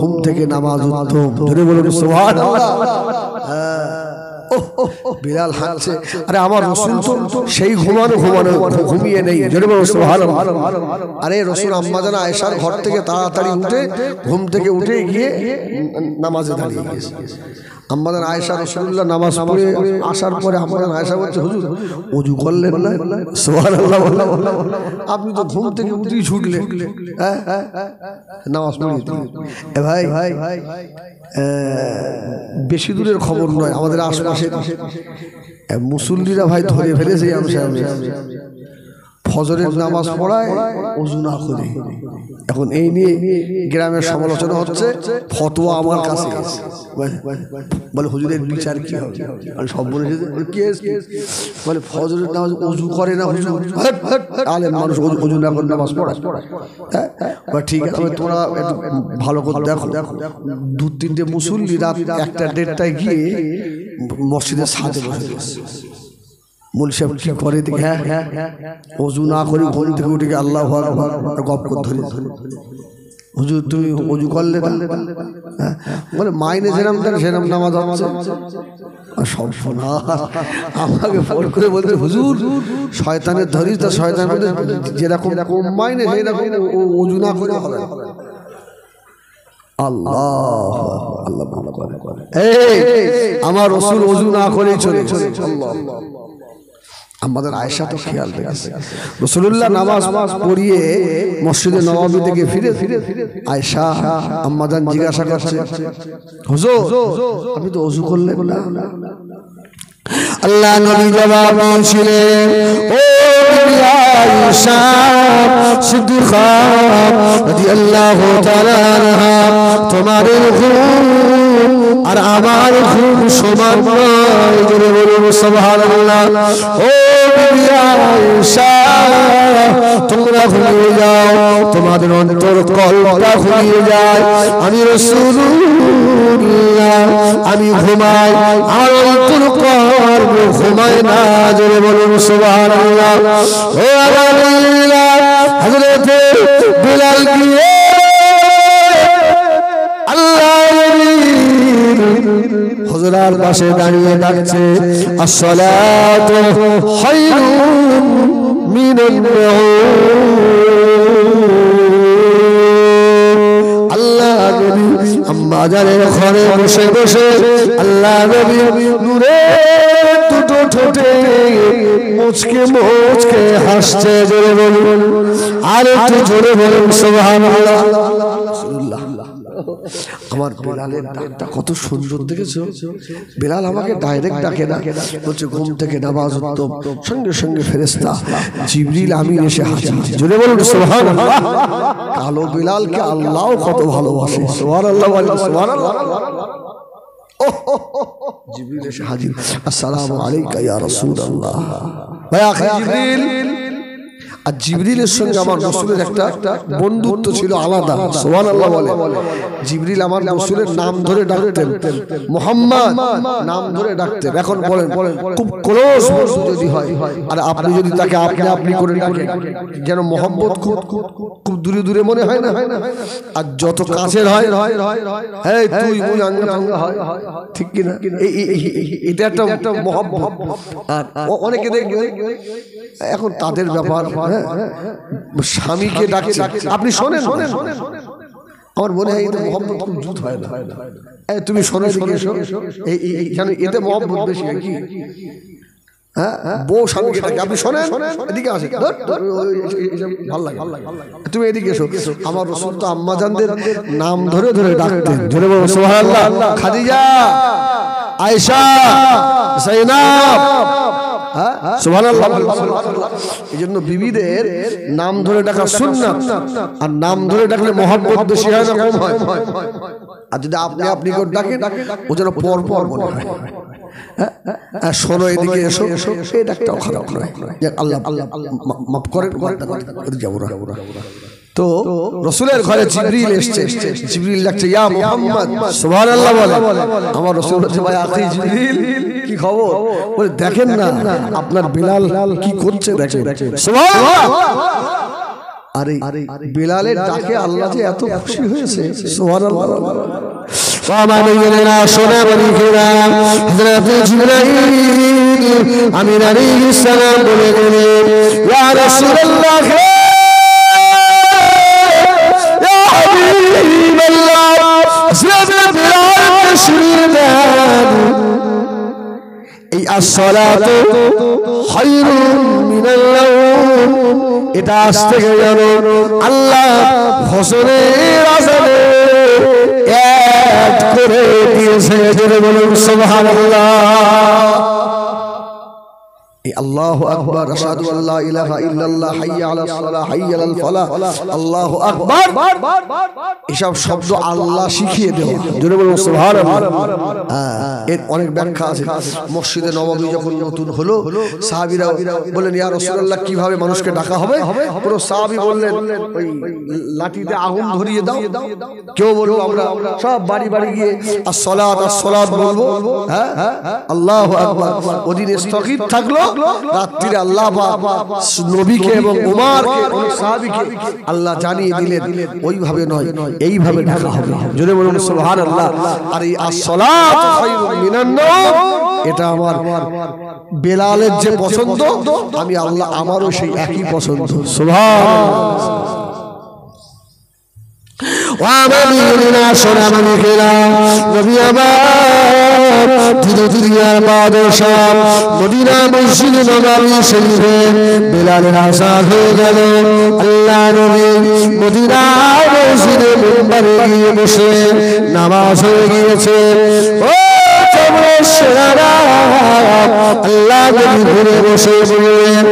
ঘুম থেকে নামাজ ধরে বলুন সুবহানাল্লাহ। হ্যাঁ। বিলাল হাঁটছে। আরে আমার রসুল তো সেই ঘুমানো ঘুমানো ঘুমিয়ে নেই। আরে রসুল আম্মাজান আয়েশার ঘর থেকে তাড়াতাড়ি উঠে ঘুম থেকে উঠে গিয়ে নামাজে দাঁড়িয়ে গেছে। আম্মাদান আয়েশা রসুল্লাহ নামাজ পড়ে আসার পরে আম্মাদান আয়েশা বলছে হুজুর অজু করলেন না আপনি তো ঘুম থেকে উঠেই ছুটলেন হ্যাঁ নামাজ দিলেন। এ ভাই ভাই ভাই বেশি দূরের খবর নয় আমাদের আশেপাশে মুসল্লিরা ভাই ধরে ফেলেছে সাহেব ফজরের নামাজ পড়ায় অজু না করে। এখন এই নিয়ে গ্রামের সমালোচনা হচ্ছে ফতোয়া আমার কাছে। বলে- হুজুরের বিচার কি হবে? আমি সব বলে, বলে ফজরের নামাজ অজু করে না হুজুর? হাট, হাট, হাট। মানুষ অজু না করে নামাজ পড়ায়। হ্যাঁ? ঠিক আছে তোমরা একটু ভালো করে দেখো। দেখো দু তিনটে মুসল্লি রাত একটা দেড়টায় গিয়ে মসজিদের সাথে বসে। মূল সাহেব কি করে দেখে? হ্যাঁ হ্যাঁ অজু না করে ঘুম থেকে উঠে আল্লাহ আকবার গপ করে ধরে হুজুর তুমি অজু করলে হ্যাঁ? বলে মাইনে যেরাম দেন সেরাম নামাজ হচ্ছে। আর সব শোনা আমাকে ফোন করে বলতে হুজুর শয়তানের ধরিস তা শয়তান যেরকম কম মাইনে সেরকম অজু না করে হবে আল্লাহ আল্লাহ করে আমার রসুল অজু না করেই চলে আল্লাহ আমাদের আয়সা তো খেয়াল রেখেছে রসুল্লাহ নামাজ পড়িয়ে মসজিদে নবাবি থেকে ফিরে ফিরে আয়সা আম্মাদান জিজ্ঞাসা করছে হুজুর আপনি তো অজু করলেন না। আল্লাহ নবী জবাব দিয়েছিলেন ও আয়েশা সিদ্দিকা রাদিয়াল্লাহু তাআলা আনহা তোমার আর আমার ঘুম সমান নয় জোরে বলুন তোমরা ঘুমিয়ে যাও, তোমাদের অন্তর কলটা ঘুমিয়ে যায়। আমি রাসূলুল্লাহ, আমি ঘুমাই, আমার অন্তর কল ঘুমায় না, জোরে বলুন, সুবহানাল্লাহ। ও বিলাল গিয়ে হজরার পাশে দাঁড়িয়ে ডাকছে ঘরে বসে বসে আল্লাহ নূরে দুটো ঠোঁটে মুচকে মুচকে হাসছে, জোরে বলুন। আর একটু জোরে বলুন সুবহানাল্লাহ। আমার বেলালের ডাকটা কত সুন্দর দেখেছ? আমাকে ডাইরেক্ট ডাকে না। বলছে, ঘুম থেকে নামাজ উত্তম। সঙ্গে সঙ্গে ফেরেস্তা জিবরিল এসে বলুন, সুবহানাল্লাহ। কালো আল্লাহ কত ভালোবাসে। সুবহানাল্লাহ বলেন, সুবহানাল্লাহ। জিবরিল এসে হাজির। আসসালামু আলাইকা ইয়া রাসূলুল্লাহ। ভাই জিবরিল। আর জিবরিলের সঙ্গে আমার রসুলের একটা বন্ধুত্ব ছিল আলাদা সোহান আল্লাহ বলে। জিবরিল আমার রসুলের নাম ধরে ডাকতেন। মোহাম্মদ নাম ধরে ডাকতেন। এখন বলেন খুব ক্লোজ বন্ধু যদি হয় আর আপনি যদি তাকে আপনি আপনি করে ডাকেন যেন মোহাম্মদ খুব খুব দূরে দূরে মনে হয় না। আর যত কাছের হয় এই তুই মুই আঙ্গা হয় ঠিক কিনা? এটা একটা আর অনেকে দেখবে এখন তাদের ব্যাপার হ্যাঁ, স্বামীকে ডাকছে আপনি শোনেন শোনেন আমার মনে হয় এটা মোহাম্মদ খুব জুত হয়। না তুমি শোনো এইখানে এতে মোহাম্মদ বেশি কি? হ্যাঁ বউ ডাকে। আপনি শোনেন? এদিকে ভালো লাগে। তুমি এদিকে এসো। আমার রসুল তো আম্মাজানদের নাম ধরে ধরে ডাকতেন। ধরে বলো সুবহানাল্লাহ। খাদিজা আয়েশা জাইনাব হ্যাঁ? এই জন্য বিবিদের নাম ধরে ডাকা সুন্নাত আর নাম ধরে ডাকলে মহব্বত বেশি আর যদি আপনি আপনি করে ডাকেন, ও যেন পর পর হয়। হ্যাঁ? শোনো এদিকে এসো। এই ডাকটাও খারাপ নয়। আল্লাহ আল্লাহ মা- মাফ করেন তো রসুলের ঘরে জিবরিল এসছে জিবরিল ডাকছে ইয়া মুহাম্মদ সুবহানাল্লাহ বলে আমার রসুল বলছে ভাই আখি জিবরিল কি খবর বলে দেখেন না আপনার বিলাল কি করছে দেখেন সুবহানাল্লাহ আরে বেলালের ডাকে আল্লাহ যে এত খুশি হয়েছে সুবহানাল্লাহ ومن شنا বলিকেরা হযরত জিবরাইল আমিন আলাইহিস সালাম বলে গেলেন ইয়া রাসূলুল্লাহ এই আসসালাতু খায়রুম মিনাল এটা আসতে গেল আল্লাহ ফসলের আসানে এক করে দিয়েছে। বলুন, সুবহানাল্লাহ। আল্লাহু আকবার আশহাদু আল্লা ইলাহা ইল্লাল্লাহ হাইয়া আলাস সালাহ হাইয়া আলাল ফালাহ আল্লাহু আকবার। এসব শব্দ আল্লাহ শিখিয়ে দেওয়া জোরে বলুন সুবহানাল্লাহ। হ্যাঁ, এর অনেক ব্যাখ্যা আছে। মসজিদে নববী যখন নতুন হলো সাহাবীরা বললেন ইয়া রাসূলুল্লাহ কীভাবে মানুষকে ডাকা হবে? পুরো সাহাবী বললেন ওই লাঠিতে আগুন ধরিয়ে দাও। কেউ বলব আমরা সব বাড়ি বাড়ি গিয়ে আসসালাত আসসালাত বলব। হ্যাঁ আল্লাহু আকবার। ওদিন স্থগিত থাকল। রাত্রিরে আল্লাহ নবীকে এবং উমারকে আল্লাহ জানিয়ে দিলেন, ওইভাবে নয়, এইভাবে হবে। বলুন আর এই এটা আমার বেলালের যে পছন্দ, আমি আল্লাহ, আমারও সেই একই পছন্দ। সুবহানাল্লাহ। ও আমার মুমিনা সোনা মানিকেরা নবী আমার ধীরে আর বাদশাহ। মদিনা মসজিদ নবী শরীফে বসে নামাজ হয়ে গিয়েছে। আল্লাহ বসে বললেন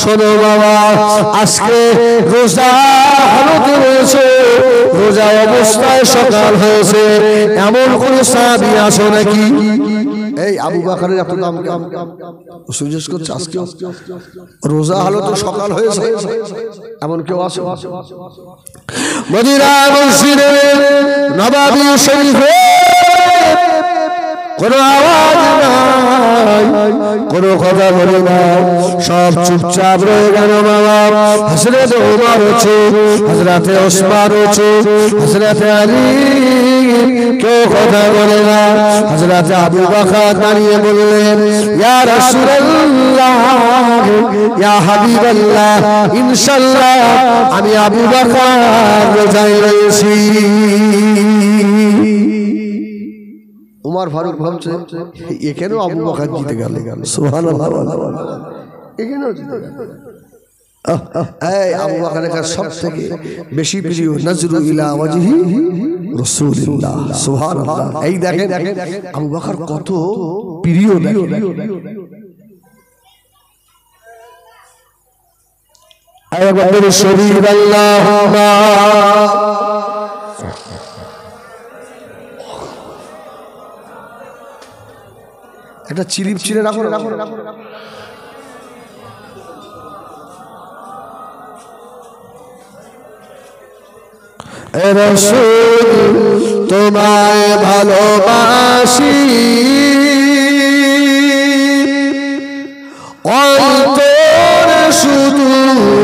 শোনো বাবা আজকে রোজা হালতে রয়েছে। রোজা অবস্থায় সকাল হয়েছে। এমন কোন সাবি আসো নাকি? এই আবু বাকারের এত দাম সুযোগ করছে আজকে রোজা হলো তো সকাল হয়েছে। এমন কেউ আসো মদিনা মসজিদে নবাবী শরীফে কোনো আওয়াজ নাই, কোনো কথা বলে না সব চুপচাপ রয়ে গেল বাবা। হজরত ওমর হচ্ছে হজরতে ওসমান হচ্ছে হজরতে আলী। কেউ কথা বলে না। হজরতে আবু বকর দাঁড়িয়ে বললেন, ইয়া রাসূলুল্লাহ, ইয়া হাবিবাল্লাহ, ইনশাআল্লাহ আমি আবু বকর রোজায় রয়েছি। উমার ফারুক ভাবছে, এখানেও আবু বাকার জিতে গেল। এই আবু বাকারের কাছে সব থেকে বেশি প্রিয় নজরু ইলা ওয়াজহি রাসূলুল্লাহ। সুবহানাল্লাহ। এই দেখেন, আবু বাকার কত প্রিয় দেখেন। আল্লাহ একটা চিলিপ চিলে রাখো রাখো রাখো রসুল তোমায় ভালোবাসি। অন্তর শুধু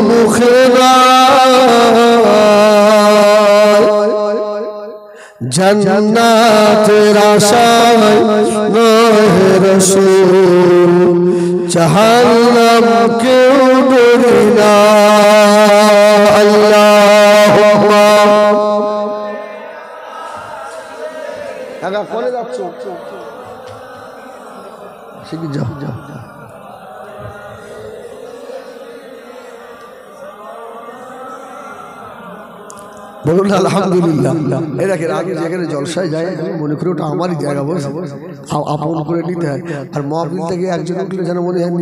মুখে জন্নাতের আশায় নয় রসুল জাহান্নাম কেউ ডরি না আল্লাহ যাচ্ছ? যাও যাও বলুন আলহামদুলিল্লাহ। এই দেখেন যেখানে জলসায় যায় মনে করি ওটা আমারই জায়গা বসে। আপন করে নিতে হয়। আর মহাবিল থেকে একজন উঠলে যেন মনে হয়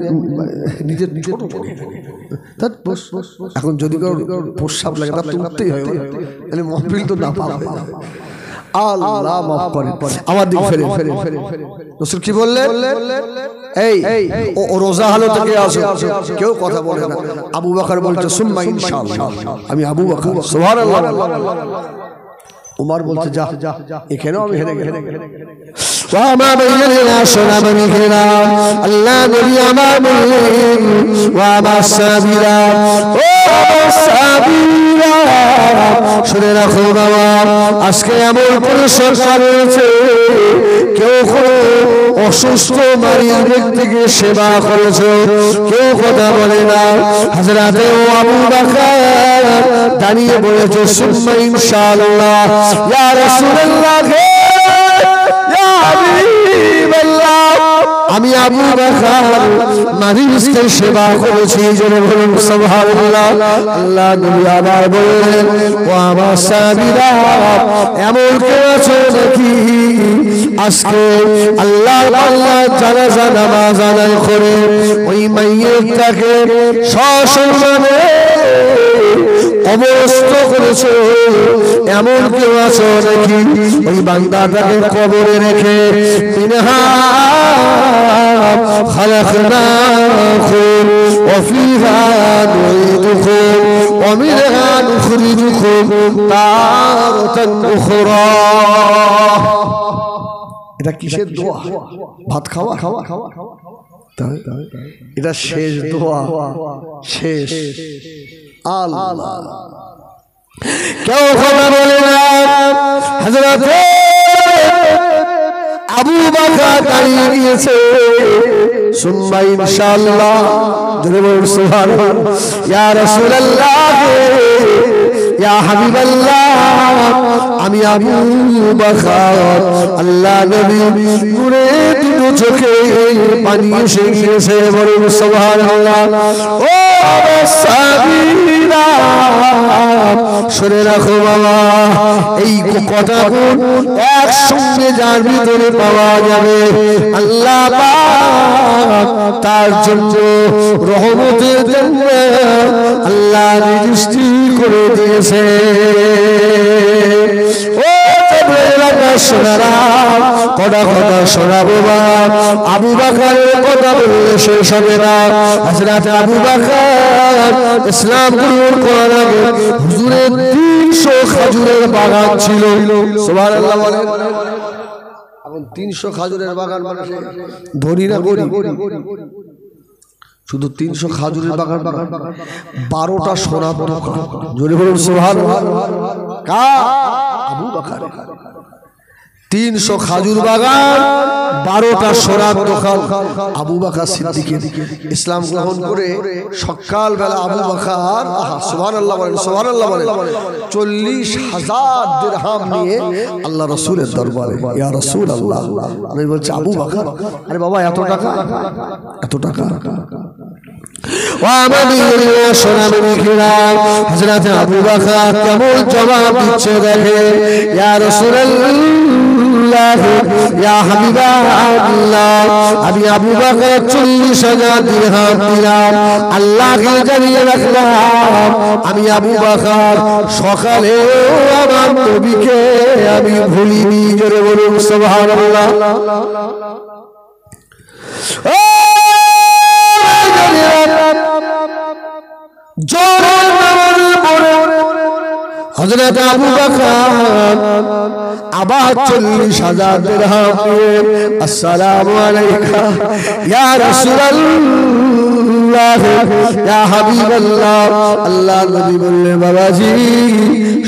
নিজের নিজের হয়। বস, বস, বস। এখন যদি কেউ প্রস্রাব লাগে তার তো উঠতেই হয় তাহলে মহাবিল তো না পাবে। আল্লাহ মাফ করে। আমার দিক ফেরে ফেরে ফেরে রসুল কি বললেন? এই ও রোজা হালো থেকে আসো কেউ কথা বলে না। আবু বকর বলছে সুম্মা ইনশাআল্লাহ। আমি আবু বকর। সুবহানাল্লাহ। উমার বলছে যা। এখানেও আমি হেরে গেলাম। وما بيننا سلام نكرا الله نبي ما بين وما السابرا وما السابرا শুনে রাখো বাবা আজকে এমন কোন সরকার রয়েছে কেউ কোনো অসুস্থ মারির ব্যক্তিকে সেবা করেছে কেউ কথা বলে না হাজরাতে ও আবু বাকার দাঁড়িয়ে বলেছে সুম্মা ইনশাআল্লাহ ইয়া রাসূলুল্লাহ আমি আবু বকর মানুষকে সেবা করেছি জন্য বলুন, সুবহানাল্লাহ। আল্লাহ নবী আবার বললেন এমন কেউ আছে নাকি? আজকে আল্লাহ আল্লাহ জানাজা, নামাজ আদায় করে ওই মাইয়েরটাকে সসম্মানে অবস্থ করেছে এমন কেউ আছে নাকি ওই বান্দাটাকে কবরে রেখে মিনহা خلقناكم وفيها نعيدكم ومنها نخرجكم تارة أخرى এটা কিসের দোয়া ভাত খাওয়া খাওয়া খাওয়া তাই এটা শেষ দোয়া। শেষ। আল্লাহ। কেউ আবু সুবহানাল্লাহ। ইয়া আমি আল্লাহ নবী দুটো চোখে পানি এসে গিয়েছে, বলুন ও শুনে রাখো বাবা, এই কথাগুলো একসঙ্গে যার ভিতরে পাওয়া যাবে। আল্লাহ তার জন্য রহমতের জন্য আল্লাহ নির্দিষ্টি করে দিয়েছে। ও কটা কথা শোনাবো আবু বাকারের কথা বললে শেষ হবে না। হাজরাতে আবু বাকার ইসলাম গ্রহণ করার আগে হুজুরের তিনশো খাজুরের বাগান ছিল। সুবহানাল্লাহ বলেন এখন তিনশো খাজুরের বাগান মানুষে ধরি না শুধু তিনশো খাজুরের বাগান বাগান বারোটা সোনা জোরে বলুন আবু বাকার তিনশো খাজুর বাগান বারোটা সোনার দোকান আবু বাকা সিদ্দিকের। ইসলাম গ্রহণ করে সকাল বেলা আবু বাকার সোহান আল্লাহ বলেন সোহান আল্লাহ বলেন। চল্লিশ হাজার দিরহাম নিয়ে আল্লাহ রসুলের দরবারে। ইয়া রসুল আল্লাহ আমি বলছি আবু বাকার আরে বাবা এত টাকা? এত টাকা? কেমন জবাব দিচ্ছে দেখে? ইয়া রাসূলুল্লাহ ইয়া আমি আবু বকর 40000 দিরহাম দিলাম। আল্লাহকে জানিয়ে রাখলাম, আমি আবু বকর, সকালে আমার নবীকে আমি ভুলিনি জোরে বলুন, সুবহানাল্লাহ। ও হজরত আবু বকর আবার চল্লিশ হাজার আসসালামু আলাইকা, ইয়া রাসূলুল্লাহ, ইয়া হাবিবাল্লাহ। আল্লাহ নবী বললেন, বাবাজি,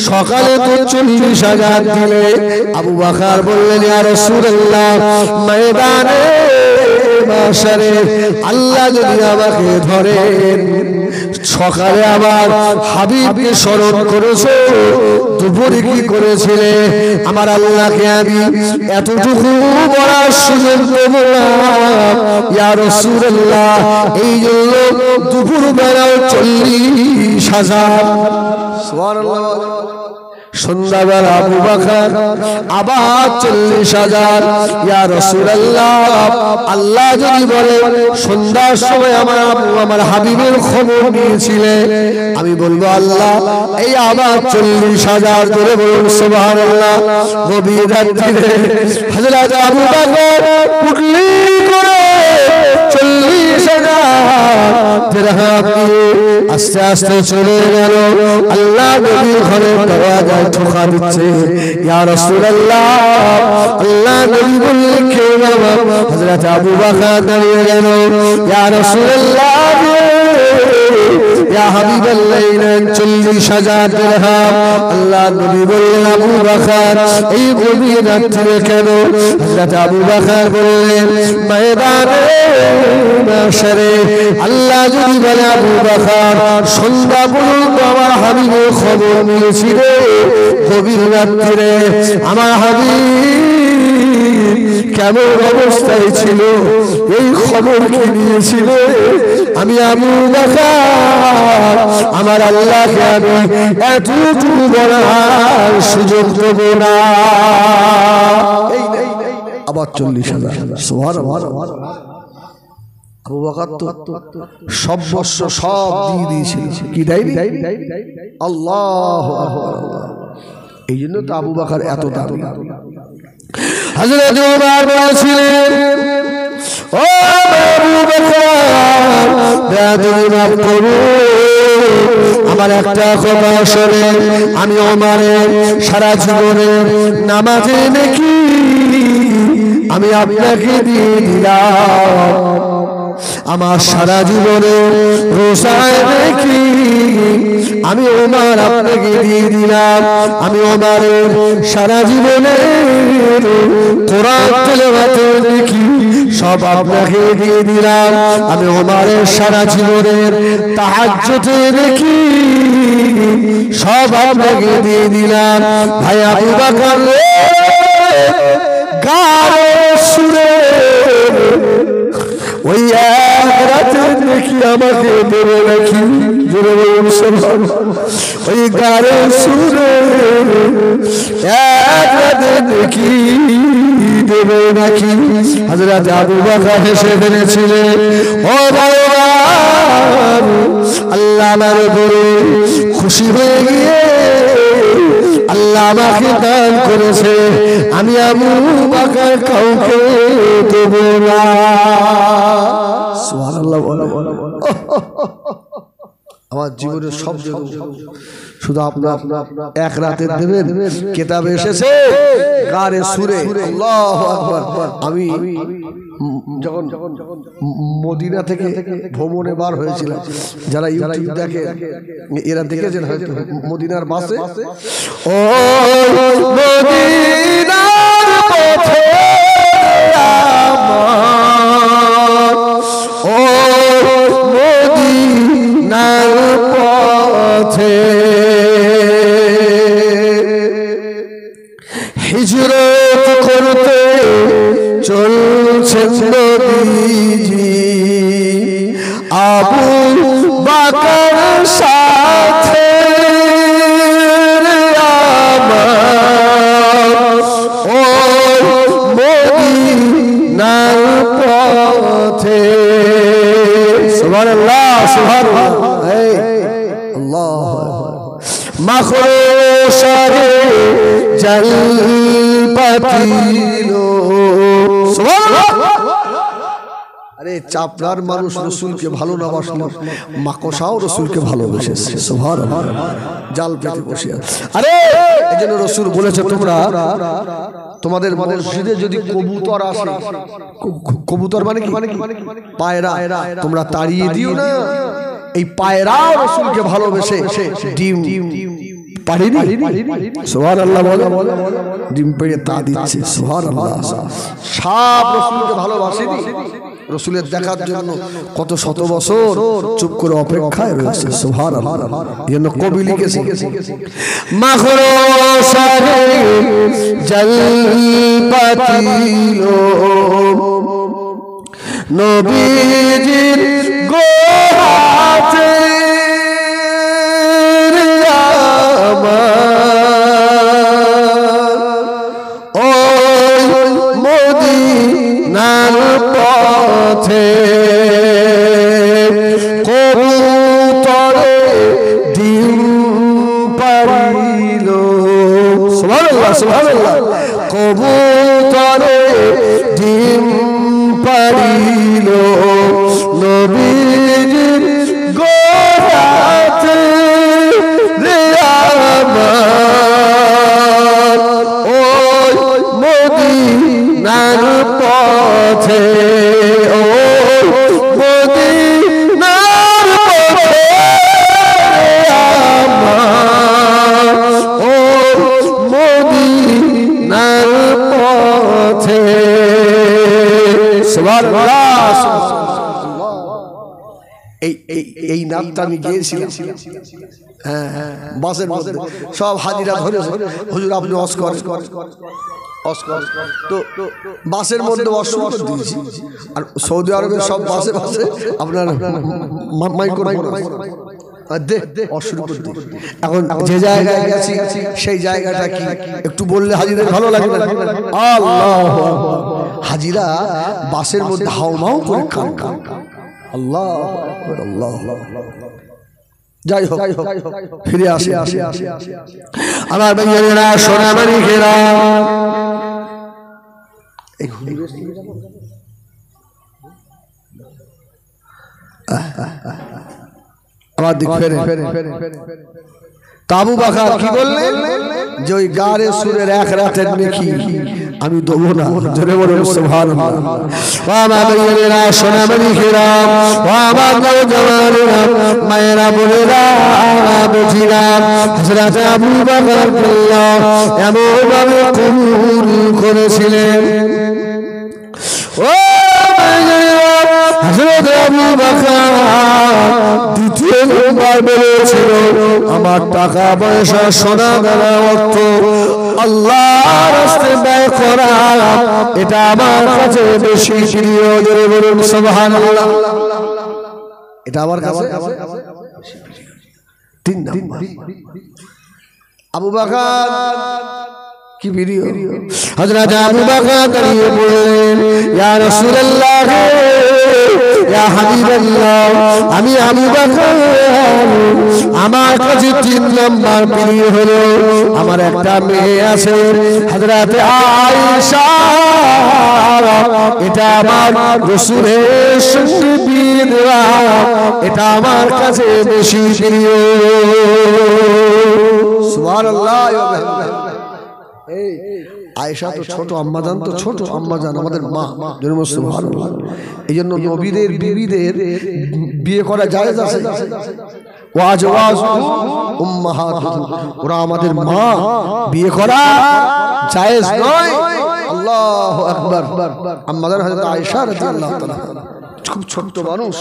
সকালে তো চল্লিশ হাজার দিলে। আবু বকর বললেন, ইয়া রাসূলুল্লাহ, ময়দানে মাশারে আল্লাহ যদি আমাকে ধরেন, সকালে আবার হাবিবকে স্মরণ করেছ? দুপুরে কি করেছিলে? আমার আল্লাহকে আমি এতটুকু বলার সুযোগ দেব না। এই জন্য দুপুর বেলায় চল্লিশ হাজার। সন্ধ্যাবেলা আবু আবার চল্লিশ হাজার। আল্লাহ যদি বলে, সন্ধ্যার সময় আমার আবু, আমার হাবিবের খবর নিয়েছিলে আমি বলব, আল্লাহ, এই আবার চল্লিশ হাজার ধরে বলুন গভীর রাত্রিরে হযরত আবু উঠলি করে চল্লিশ আস্তে আস্তে চলে গেল। আল্লাহ নবীর ঘরে দরজায় ঠোকা দিচ্ছে। ইয়া রাসূলুল্লাহ, আল্লাহ নবী বললেন খেয়ে বাবা হযরত আবু বকর দাঁড়িয়ে গেল। ইয়া রাসূলুল্লাহ ইয়া হাবিবাল্লাহ চল্লিশ হাজার দিরহাম। আল্লাহ নবী বললেন, আবু বকর এই গভীর রাত্রে কেন? হযরত আবু বকর বললেন, ময়দানে মাশারে, আল্লাহ যদি বলে, আবু বকর সন্ধ্যা পর্যন্ত আমার হাবিবের খবর নিয়েছিল গভীর রাত্রে আমার হাবিব কেমন অবস্থায় ছিল, এই খবর কি নিয়েছিল? আমি আবু বকর আমার আল্লাহকে আমি এতটুকু বলার সুযোগ দেব না। আবার চল্লিশ হাজার। সোহার আবু বকর তো সব বর্ষ সব দিয়ে দিয়েছিল। কি দেয়নি আল্লাহ এই জন্য তো আবু বাকার এত বলেছিলেন ও আমার একটা কথা আমি ওমরের সারা জীবনে নামাজে নাকি আমি আপনাকে দিয়ে দিলাম। আমার সারা জীবনে রোসায় দেখি, আমি ওমার আপনাকে দিয়ে দিলাম, আমি ওমারের সারা জীবনে দেখি, সব আপনাকে দিয়ে দিলাম, আমি ওমারের সারা জীবনের তাহাজ্জুদে দেখি, সব আপনাকে দিয়ে দিলাম। ভাই আবু বকর গায়ে সুরে, ওই দেখি আমাকে দেবে নাকি? জোরে বলুন। ওই গারে সুরে এক দেখি দেবে নাকি? হাজরাতে আবু বকর হেসে ফেলেছিলেন, ও ভগবান, আল্লাহ আমার উপরে খুশি হয়ে গিয়ে আল্লাহ আমাকে দান করেছে। আমি আবু বাকার কাউকে দেব না। আমার জীবনের সব শুধু আপনার এক রাতের দেবেন কেতাবে এসেছে গারে সুরে। আমি যখন মদিনা থেকে ভ্রমণে বার হয়েছিলাম। যারা ইউটিউব দেখে এরা দেখেছেন হয়তো মদিনার বাসে। ও মদিনার পথে আমার মদিনার পথে। হিজরত করতে চলছেন নবীজি। আবু বাকার সাথে ও মদিনার পথে। সুবহানাল্লাহ। মাখরসারে জল পাতিলো আরে চাপড়ার মানুষ রসুলকে ভালো না বাসলো মাকসাও রসুলকে ভালোবেসেছে। সোভার জাল পেতে বসে। আরে এই জন্য রসুল বলেছে তোমরা তোমাদের মসজিদে যদি কবুতর আসে কবুতর মানে কি? পায়রা। তোমরা তাড়িয়ে দিও না। এই পায়রাও রসুলকে ভালোবেসে ডিম পারিনি সুবহান আল্লাহ বলে, ডিম পেড়ে তা দিচ্ছে সোহার আল্লাহ সাপ রসুলকে ভালোবাসেনি? রসুলের দেখার জন্য কত শত বছর চুপ করে অপেক্ষায় রয়েছে সোহার জন্য কবি লিখেছে পাতিলো নবীজির গোহাতে ওই মদিনার পথে কবুতরে ডিম পারিল সুবহানাল্লাহ সুবহানাল্লাহ। কবুতরে এই এই এই নামটা আমি গিয়েছিলাম। হ্যাঁ হ্যাঁ বাসের মধ্যে। সব হাজিরা ধরে হুজুর, আপনি অস করেন। অস করেন। তো বাসের মধ্যে অসুখ দিয়েছি। আর সৌদি আরবের সব বাসে বাসে আপনার মাইক্রোফোন এখন যে জায়গায় গেছি সেই জায়গাটা কি? একটু বললে হাজিদের ভালো লাগবে আল্লাহ হাজিরা বাসের মধ্যে হাওমাও করে কান কান। আল্লাহ আল্লাহ যাই হোক ফিরে আসি। আসি আসি আমার ভাইয়েরা সোনামানি ঘেরা। এই হুজুরের সঙ্গে যাব? আবার দিক ফেরে তাবু বাখার কি বললেন? যে ওই গারে সুরের এক রাতের নেকি আমি দেবো না। জোরে বলুন সুবহানাল্লাহ। ও আমার সোনামণি খেরা ও আমার নৌজওয়ানেরা মায়েরা বোনেরা বুঝিরা হযরত আবু বকর আল্লাহ এমন ভাবে কবুল করেছিলেন আমার টাকা পয়সা সোনা দানা অর্থ আল্লাহ ব্যয় করা এটা আমার কাছে বেশি প্রিয় বলুন সুবহানাল্লাহ এটা আমার কাছে আবু বাকার কি ভিডিও হযরত আবু বকর দাঁড়িয়ে বললেন ইয়া রাসূলুল্লাহ ইয়া আমি আবু আমার কাছে তিন নাম্বার প্রিয় হলো, আমার একটা মেয়ে আছে, হযরত আয়েশা। এটা আমার রাসূলের সঙ্গে বিয়ে দেওয়া, এটা আমার কাছে বেশি প্রিয়। সুবহানাল্লাহ এই আয়েশা তো ছোট আম্মাজান তো ছোট আম্মাজান আমাদের মা। জন্ম ভালো এই জন্য নবীদের বিবিদের বিয়ে করা যায় আছে। ওরা আমাদের মা। বিয়ে করা জায়েজ নয়। আল্লাহু আকবার। আম্মাজান হযরত আয়েশা রাদিয়াল্লাহু তাআলা খুব ছোট্ট মানুষ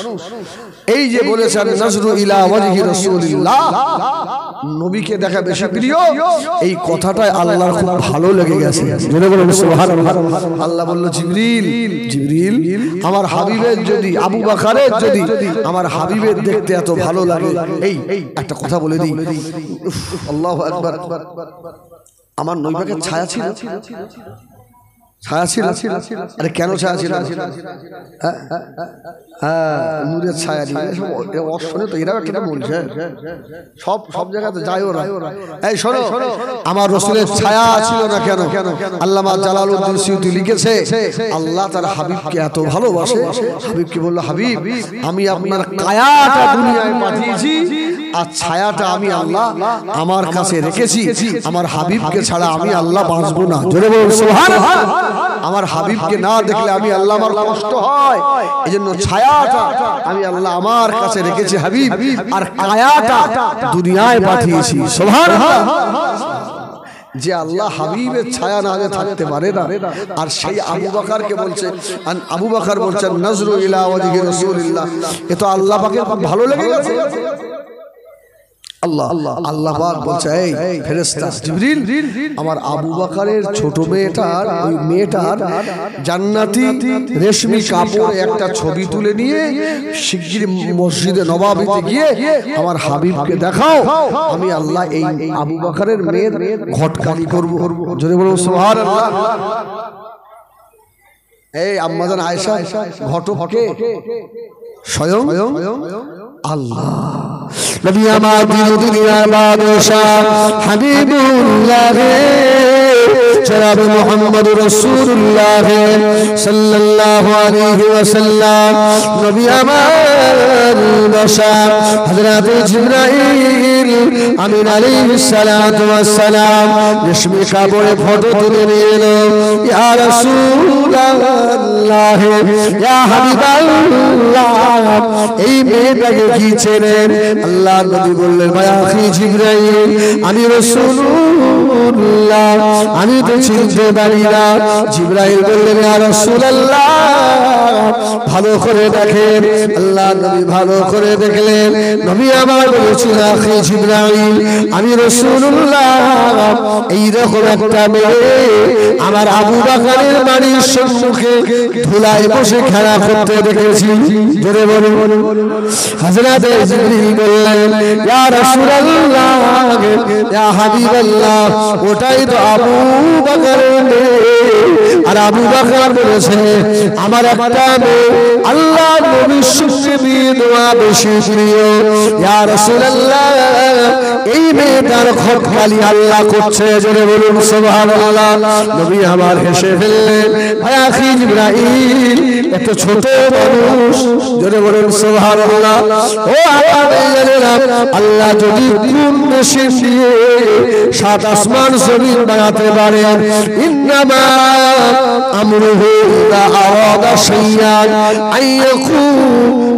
এই যে বলেছেন নজরু ইলা ওয়াজহি রাসূলিল্লাহ নবীকে দেখা বেশি প্রিয় এই কথাটাই আল্লাহর খুব ভালো লেগে গেছে জেনে বলুন সুবহানাল্লাহ আল্লাহ বলল জিবরিল জিবরিল আমার হাবিবের যদি আবু বকরের যদি আমার হাবিবের দেখতে এত ভালো লাগে এই একটা কথা বলে দিই আল্লাহু আকবার আমার নৈবাকের ছায়া ছিল ছায়া ছিল? আরে কেন ছায়া ছিল? হ্যাঁ? হ্যাঁ নূরের ছায়া অশনে তো এরাও একটা বলছে সব সব জায়গাতে যায় ওরা। এই শোনো আমার রসুলের ছায়া ছিল না কেন? আল্লামা জালালউদ্দিন সিউতি লিখেছে আল্লাহ তার হাবিবকে এত ভালোবাসে। হাবিবকে বলল হাবিব আমি আপনার কায়াটা দুনিয়ায় পাঠিয়েছি আর ছায়াটা আমি আল্লাহ আমার কাছে রেখেছি। আমার হাবিবকে ছাড়া আমি আল্লাহ বাঁচবো না। জোরে আমার হাবিবকে না দেখলে আমি আল্লাহ আমার কষ্ট হয়। এই জন্য ছায়াটা আমি আল্লাহ আমার কাছে রেখেছি, হাবিব। আর কায়াটা দুনিয়ায় পাঠিয়েছি। সুবহানাল্লাহ। যে আল্লাহ হাবিবের ছায়া না হলে থাকতে পারে না। আর সেই আবু বাকারকে বলছে আবু বাকার বলছেন নজরু ইলা ওয়াজহি রাসূলিল্লাহ। এ তো আল্লাহ খুব ভালো লেগে গেছে। আল্লাহ আল্লাহ বলছে এই ফেরেশতা জিবরিল আমার আবু বকরের ছোট মেয়েটার ওই মেয়েটার জান্নাতি রেশমি কাপড় একটা ছবি তুলে নিয়ে শিগগির মসজিদে নবাবিতে গিয়ে আমার হাবিবকে দেখাও। আমি আল্লাহ এই আবু বকরের মেয়ের ঘটকালি করব। জোরে বলব সুবহানাল্লাহ। এই আম্মাজান আয়েশা ঘটককে স্বয়ং আল্লাহ। নবী আমার দিন দুনিয়া বাদশাহ হাবিবুল্লাহ জনাব মুহাম্মদ রাসূলুল্লাহ সাল্লাল্লাহু আলাইহি ওয়াসাল্লাম। নবী আমার বাদশা হযরত জিবরাইল আমিন আলাইহিস সালাতু ওয়াস রেশমি কাপড়ে ফটো তুলে নিয়ে এলো, ইয়া রাসূলুল্লাহ, ইয়া হাবিবাল্লাহ, এই মেয়েটাকে কি চেনেন? আল্লাহ নবী বললেন, ভাই আখি জিবরাইল, আমি রাসূলুল্লাহ, আমি তো ভালো করে দেখেন। আল্লাহ নবী ভালো করে দেখলেন। নবী আমার বলেছিল জিবরাইল, আমি রাসূলুল্লাহ এই রকম একটা মেয়ে, আমার আবু বকরের বাড়ির সম্মুখে ধুলায় বসে খেলা করতে দেখেছি। রাসূলুল্লাহ, ইয়া হাবিবাল্লাহ, ওটাই তো আবু আর আবু বকর বলেছে, আমার একটা মেয়ে, আল্লাহ নবীর সঙ্গে বিয়ে দেওয়া বেশি প্রিয়। ইয়া রাসূলুল্লাহ, এই মেয়েটার খটখালি আল্লাহ করছে, জোরে বলুন সুবহানাল্লাহ। নবী আমার হেসে ফেললেন, ভাই আখি জিবরাইল এত ছোট মানুষ, জোরে বলেন, সুবহানাল্লাহ। ও আল্লাহ যদি কোন দেশে দিয়ে সাত আসমান জমিন বানাতে পারে ইন্নামা আমরুহু ইদা আরাদা শাইয়ান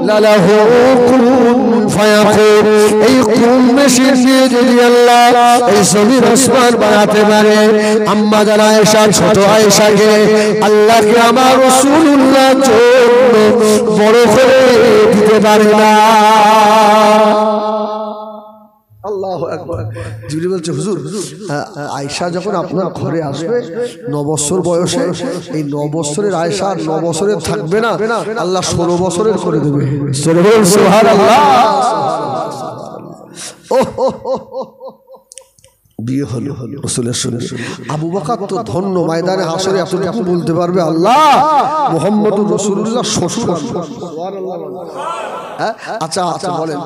আইয়াকুলা লাহু কুন ফায়াকুন এই কোন মেশিন দিয়ে যদি আল্লাহ এই জমিন আসমান বানাতে পারে আম্মা জান আয়েশা ছোট আয়েশাকে আল্লাহকে আমার রাসূলুল্লাহ জন্য বড় করে দিতে পারে না। আল্লাহ জিবরি বলছে হুজুর আয়সা যখন আপনার ঘরে আসবে নবৎসর বয়সে এই নবৎসরের আয়সা আর ন বছরের থাকবে না। আল্লাহ ষোলো বছরের করে দেবে। সুবহানাল্লাহ। ও বিয়ে হলো। রসুলের সঙ্গে। আবু বকর তো ধন্য ময়দানে হাসরে এতটুকু বলতে পারবে আল্লাহ। মোহাম্মদ রসুল্লাহ শ্বশুর। হ্যাঁ? আচ্ছা আচ্ছা বলেন।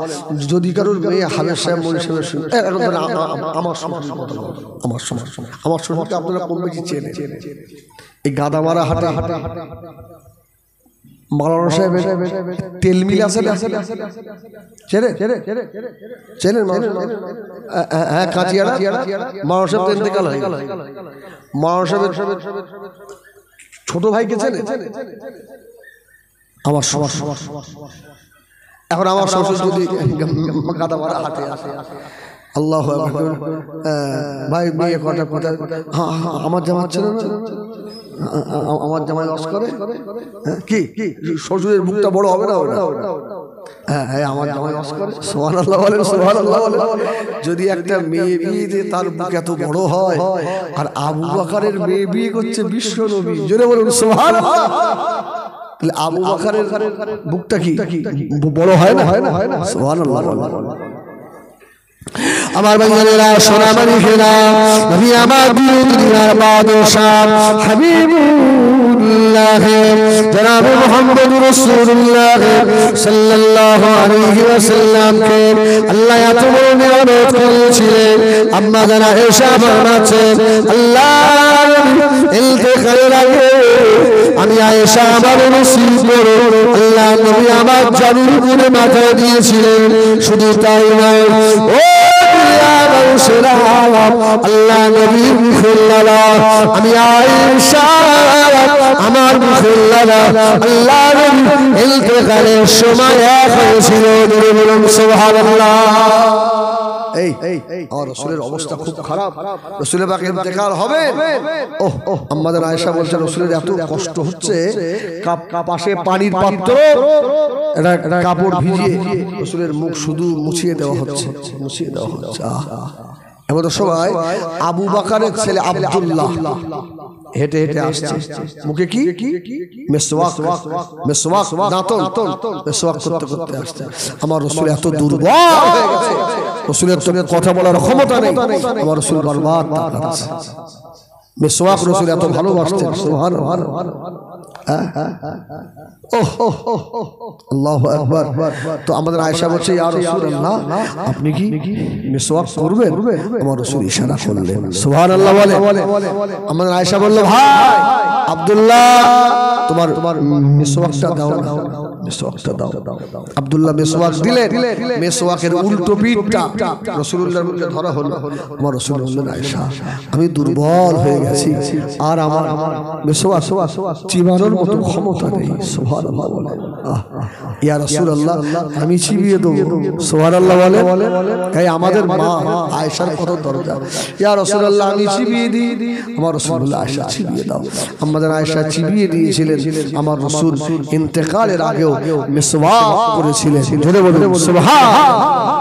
যদি কারোর মেয়ে হাবের সাহেব মনি সাহেবের আমার কথা আমার শ্বশুর আমার শ্বশুরকে আপনারা কম বেশি চেনে এই গাদা মারা হাটে হাটে মালানা সাহেব তেল মিল আছে চেনেন? হ্যাঁ, হ্যাঁ, হ্যাঁ কাঁচিয়াড়া? মালানা সাহেব তো ইন্তেকাল মালানা সাহেবের ছোট ভাইকে চেনে আমার সবার সবার এখন আমার শ্বশুর যদি গাদা মারা হাটে আসে। আল্লাহ। আহ, ভাই বিয়ে কথা কটা? হ্যাঁ, হ্যাঁ, আমার জামা ছিল না। আমার জামাই লস করে? হ্যাঁ, কি? কি? শ্বশুরের মুখটা বড় হবে না হবে না? হ্যাঁ হ্যাঁ আমার জামাই লস করে। সোহান আল্লাহ বলেন সোহান আল্লাহ যদি একটা মেয়ে বিয়ে দিয়ে তার বুক এত বড় হয় আর আবু বাকারের মেয়ে বিয়ে করছে বিশ্ব নবী জোরে বলুন সোহান তাহলে আবু বাকারের বুকটা কি? বড় হয় না? হয় না? হয় না সোহান আল্লাহ আমার ভাইয়েরা সোনামারি খেলা নবী আমার দুনিয়ার বাদশাহ, হাবিবুল্লাহ, জনাব মুহাম্মদ রাসূলুল্লাহ সাল্লাল্লাহু আলাইহি ওয়াসাল্লাম কে আল্লাহ এত বড় নিয়ামত করেছিলেন। আম্মা জানা এসা ফরমাচ্ছেন আল্লাহ আগে আমি আয়েশা আমার নসিব করো আল্লাহ নবী আমার দিয়েছিলেন। শুধু তাই নয়, ও আল্লাহ নবীর আমি আয়েশা আমার আল্লাহ নবী ইলতিকালের সময় এক হয়েছিল সুবহানাল্লাহ এই রসুলের অবস্থা খুব খারাপ রসুলের ইন্তেকাল হবে আমাদের আয়েশা বলছে রসুলের এত কষ্ট হচ্ছে কাপ পাশে পানির পাত্র কাপড় ভিজিয়ে রসুলের মুখ শুধু মুছিয়ে দেওয়া হচ্ছে মুছিয়ে দেওয়া হচ্ছে। এমন সময় আবু বাকারের ছেলে আব্দুল্লাহ। হেঁটে হেঁটে আসছে। মুখে কি? মেসওয়াক। মেসওয়াক দাঁতন মেসওয়াক করতে করতে আসছে। আমার রসুল এত দুর্বল হয়ে গেছে। রসুলের তো কথা বলার ক্ষমতা নেই। আমার রসুল তাকাত মেসওয়াক রসুল এত ভালোবাসতেন। আকবার তো আমাদের আয়েশা বলছে রাসূলুল্লাহ আপনি কি মিসওয়াক করবেন? আমার রাসূল ইশারা করলেন। সুবহানাল্লাহ বলে। আমাদের আয়েশা বলল ভাই আব্দুল্লাহ তোমার তোমার মিসওয়াকটা দাও মিসওয়াকটা দাও। আব্দুল্লাহ মিসওয়াক দিলেন। মিসওয়াকের উল্টো পিঠটা রাসূলুল্লাহর মুখে ধরা হলো। আমার রাসূল বললেন আয়েশা আমি দুর্বল হয়ে গেছি। আর আমার চিবানোর মতো ক্ষমতা নেই। সুবহানাল্লাহ বলে আহ, ইয়া রাসূলুল্লাহ আমি চিবিয়ে দেবো। সুবহানাল্লাহ বলে এই আমাদের মা আয়েশার কত দরজা? ইয়া রাসূলুল্লাহ আমি চিবিয়ে দিই। আমার রাসূলুল্লাহ আয়েশা চিবিয়ে দাও। আমাদের আয়েশা চিবিয়ে দিয়েছিলেন আমার রাসূল ইন্তেকালের আগেও মিসওয়াক করেছিলেন। জোরে বলুন। সুবহান।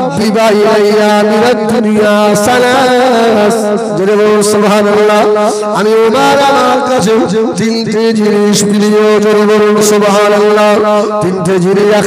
হাবিবা ইলাইয়া মিনাদ দুনিয়া সালাস। জোরে বলুন সুবহানাল্লাহ। আমি ওমর আমার কাছে তিনটে জিনিস প্রিয়, জোরে বলুন, সুবহানাল্লাহ। তিনটে জিনিস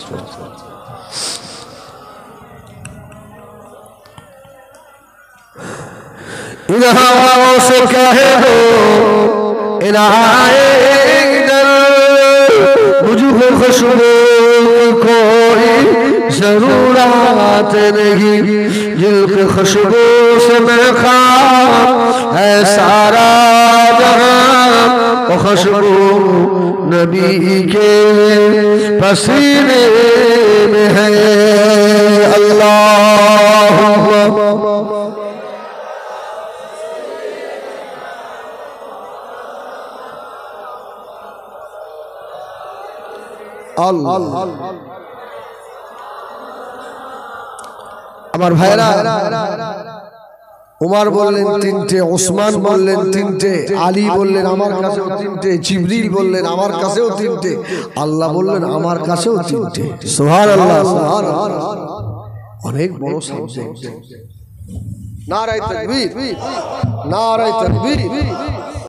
そうそう。سے کہے دو الہائے در مجھ خوشبو کوئی ضرورات نہیں جل کے خشبو سے میں خواہ ہے سارا جہاں، خوشبو نبی کے پسینے میں ہے۔ اللہ۔ اللہ۔ আমার ভাইরা উমার বললেন তিনটে ওসমান বললেন তিনটে আলী বললেন আমার কাছেও তিনটে জিবরিল বললেন আমার কাছেও তিনটে আল্লাহ বললেন আমার কাছেও তিনটে। সুবহানাল্লাহ। সুবহানাল্লাহ। অনেক বড় সাবজেক্ট নারায় তাকবীর। নারায় তাকবীর।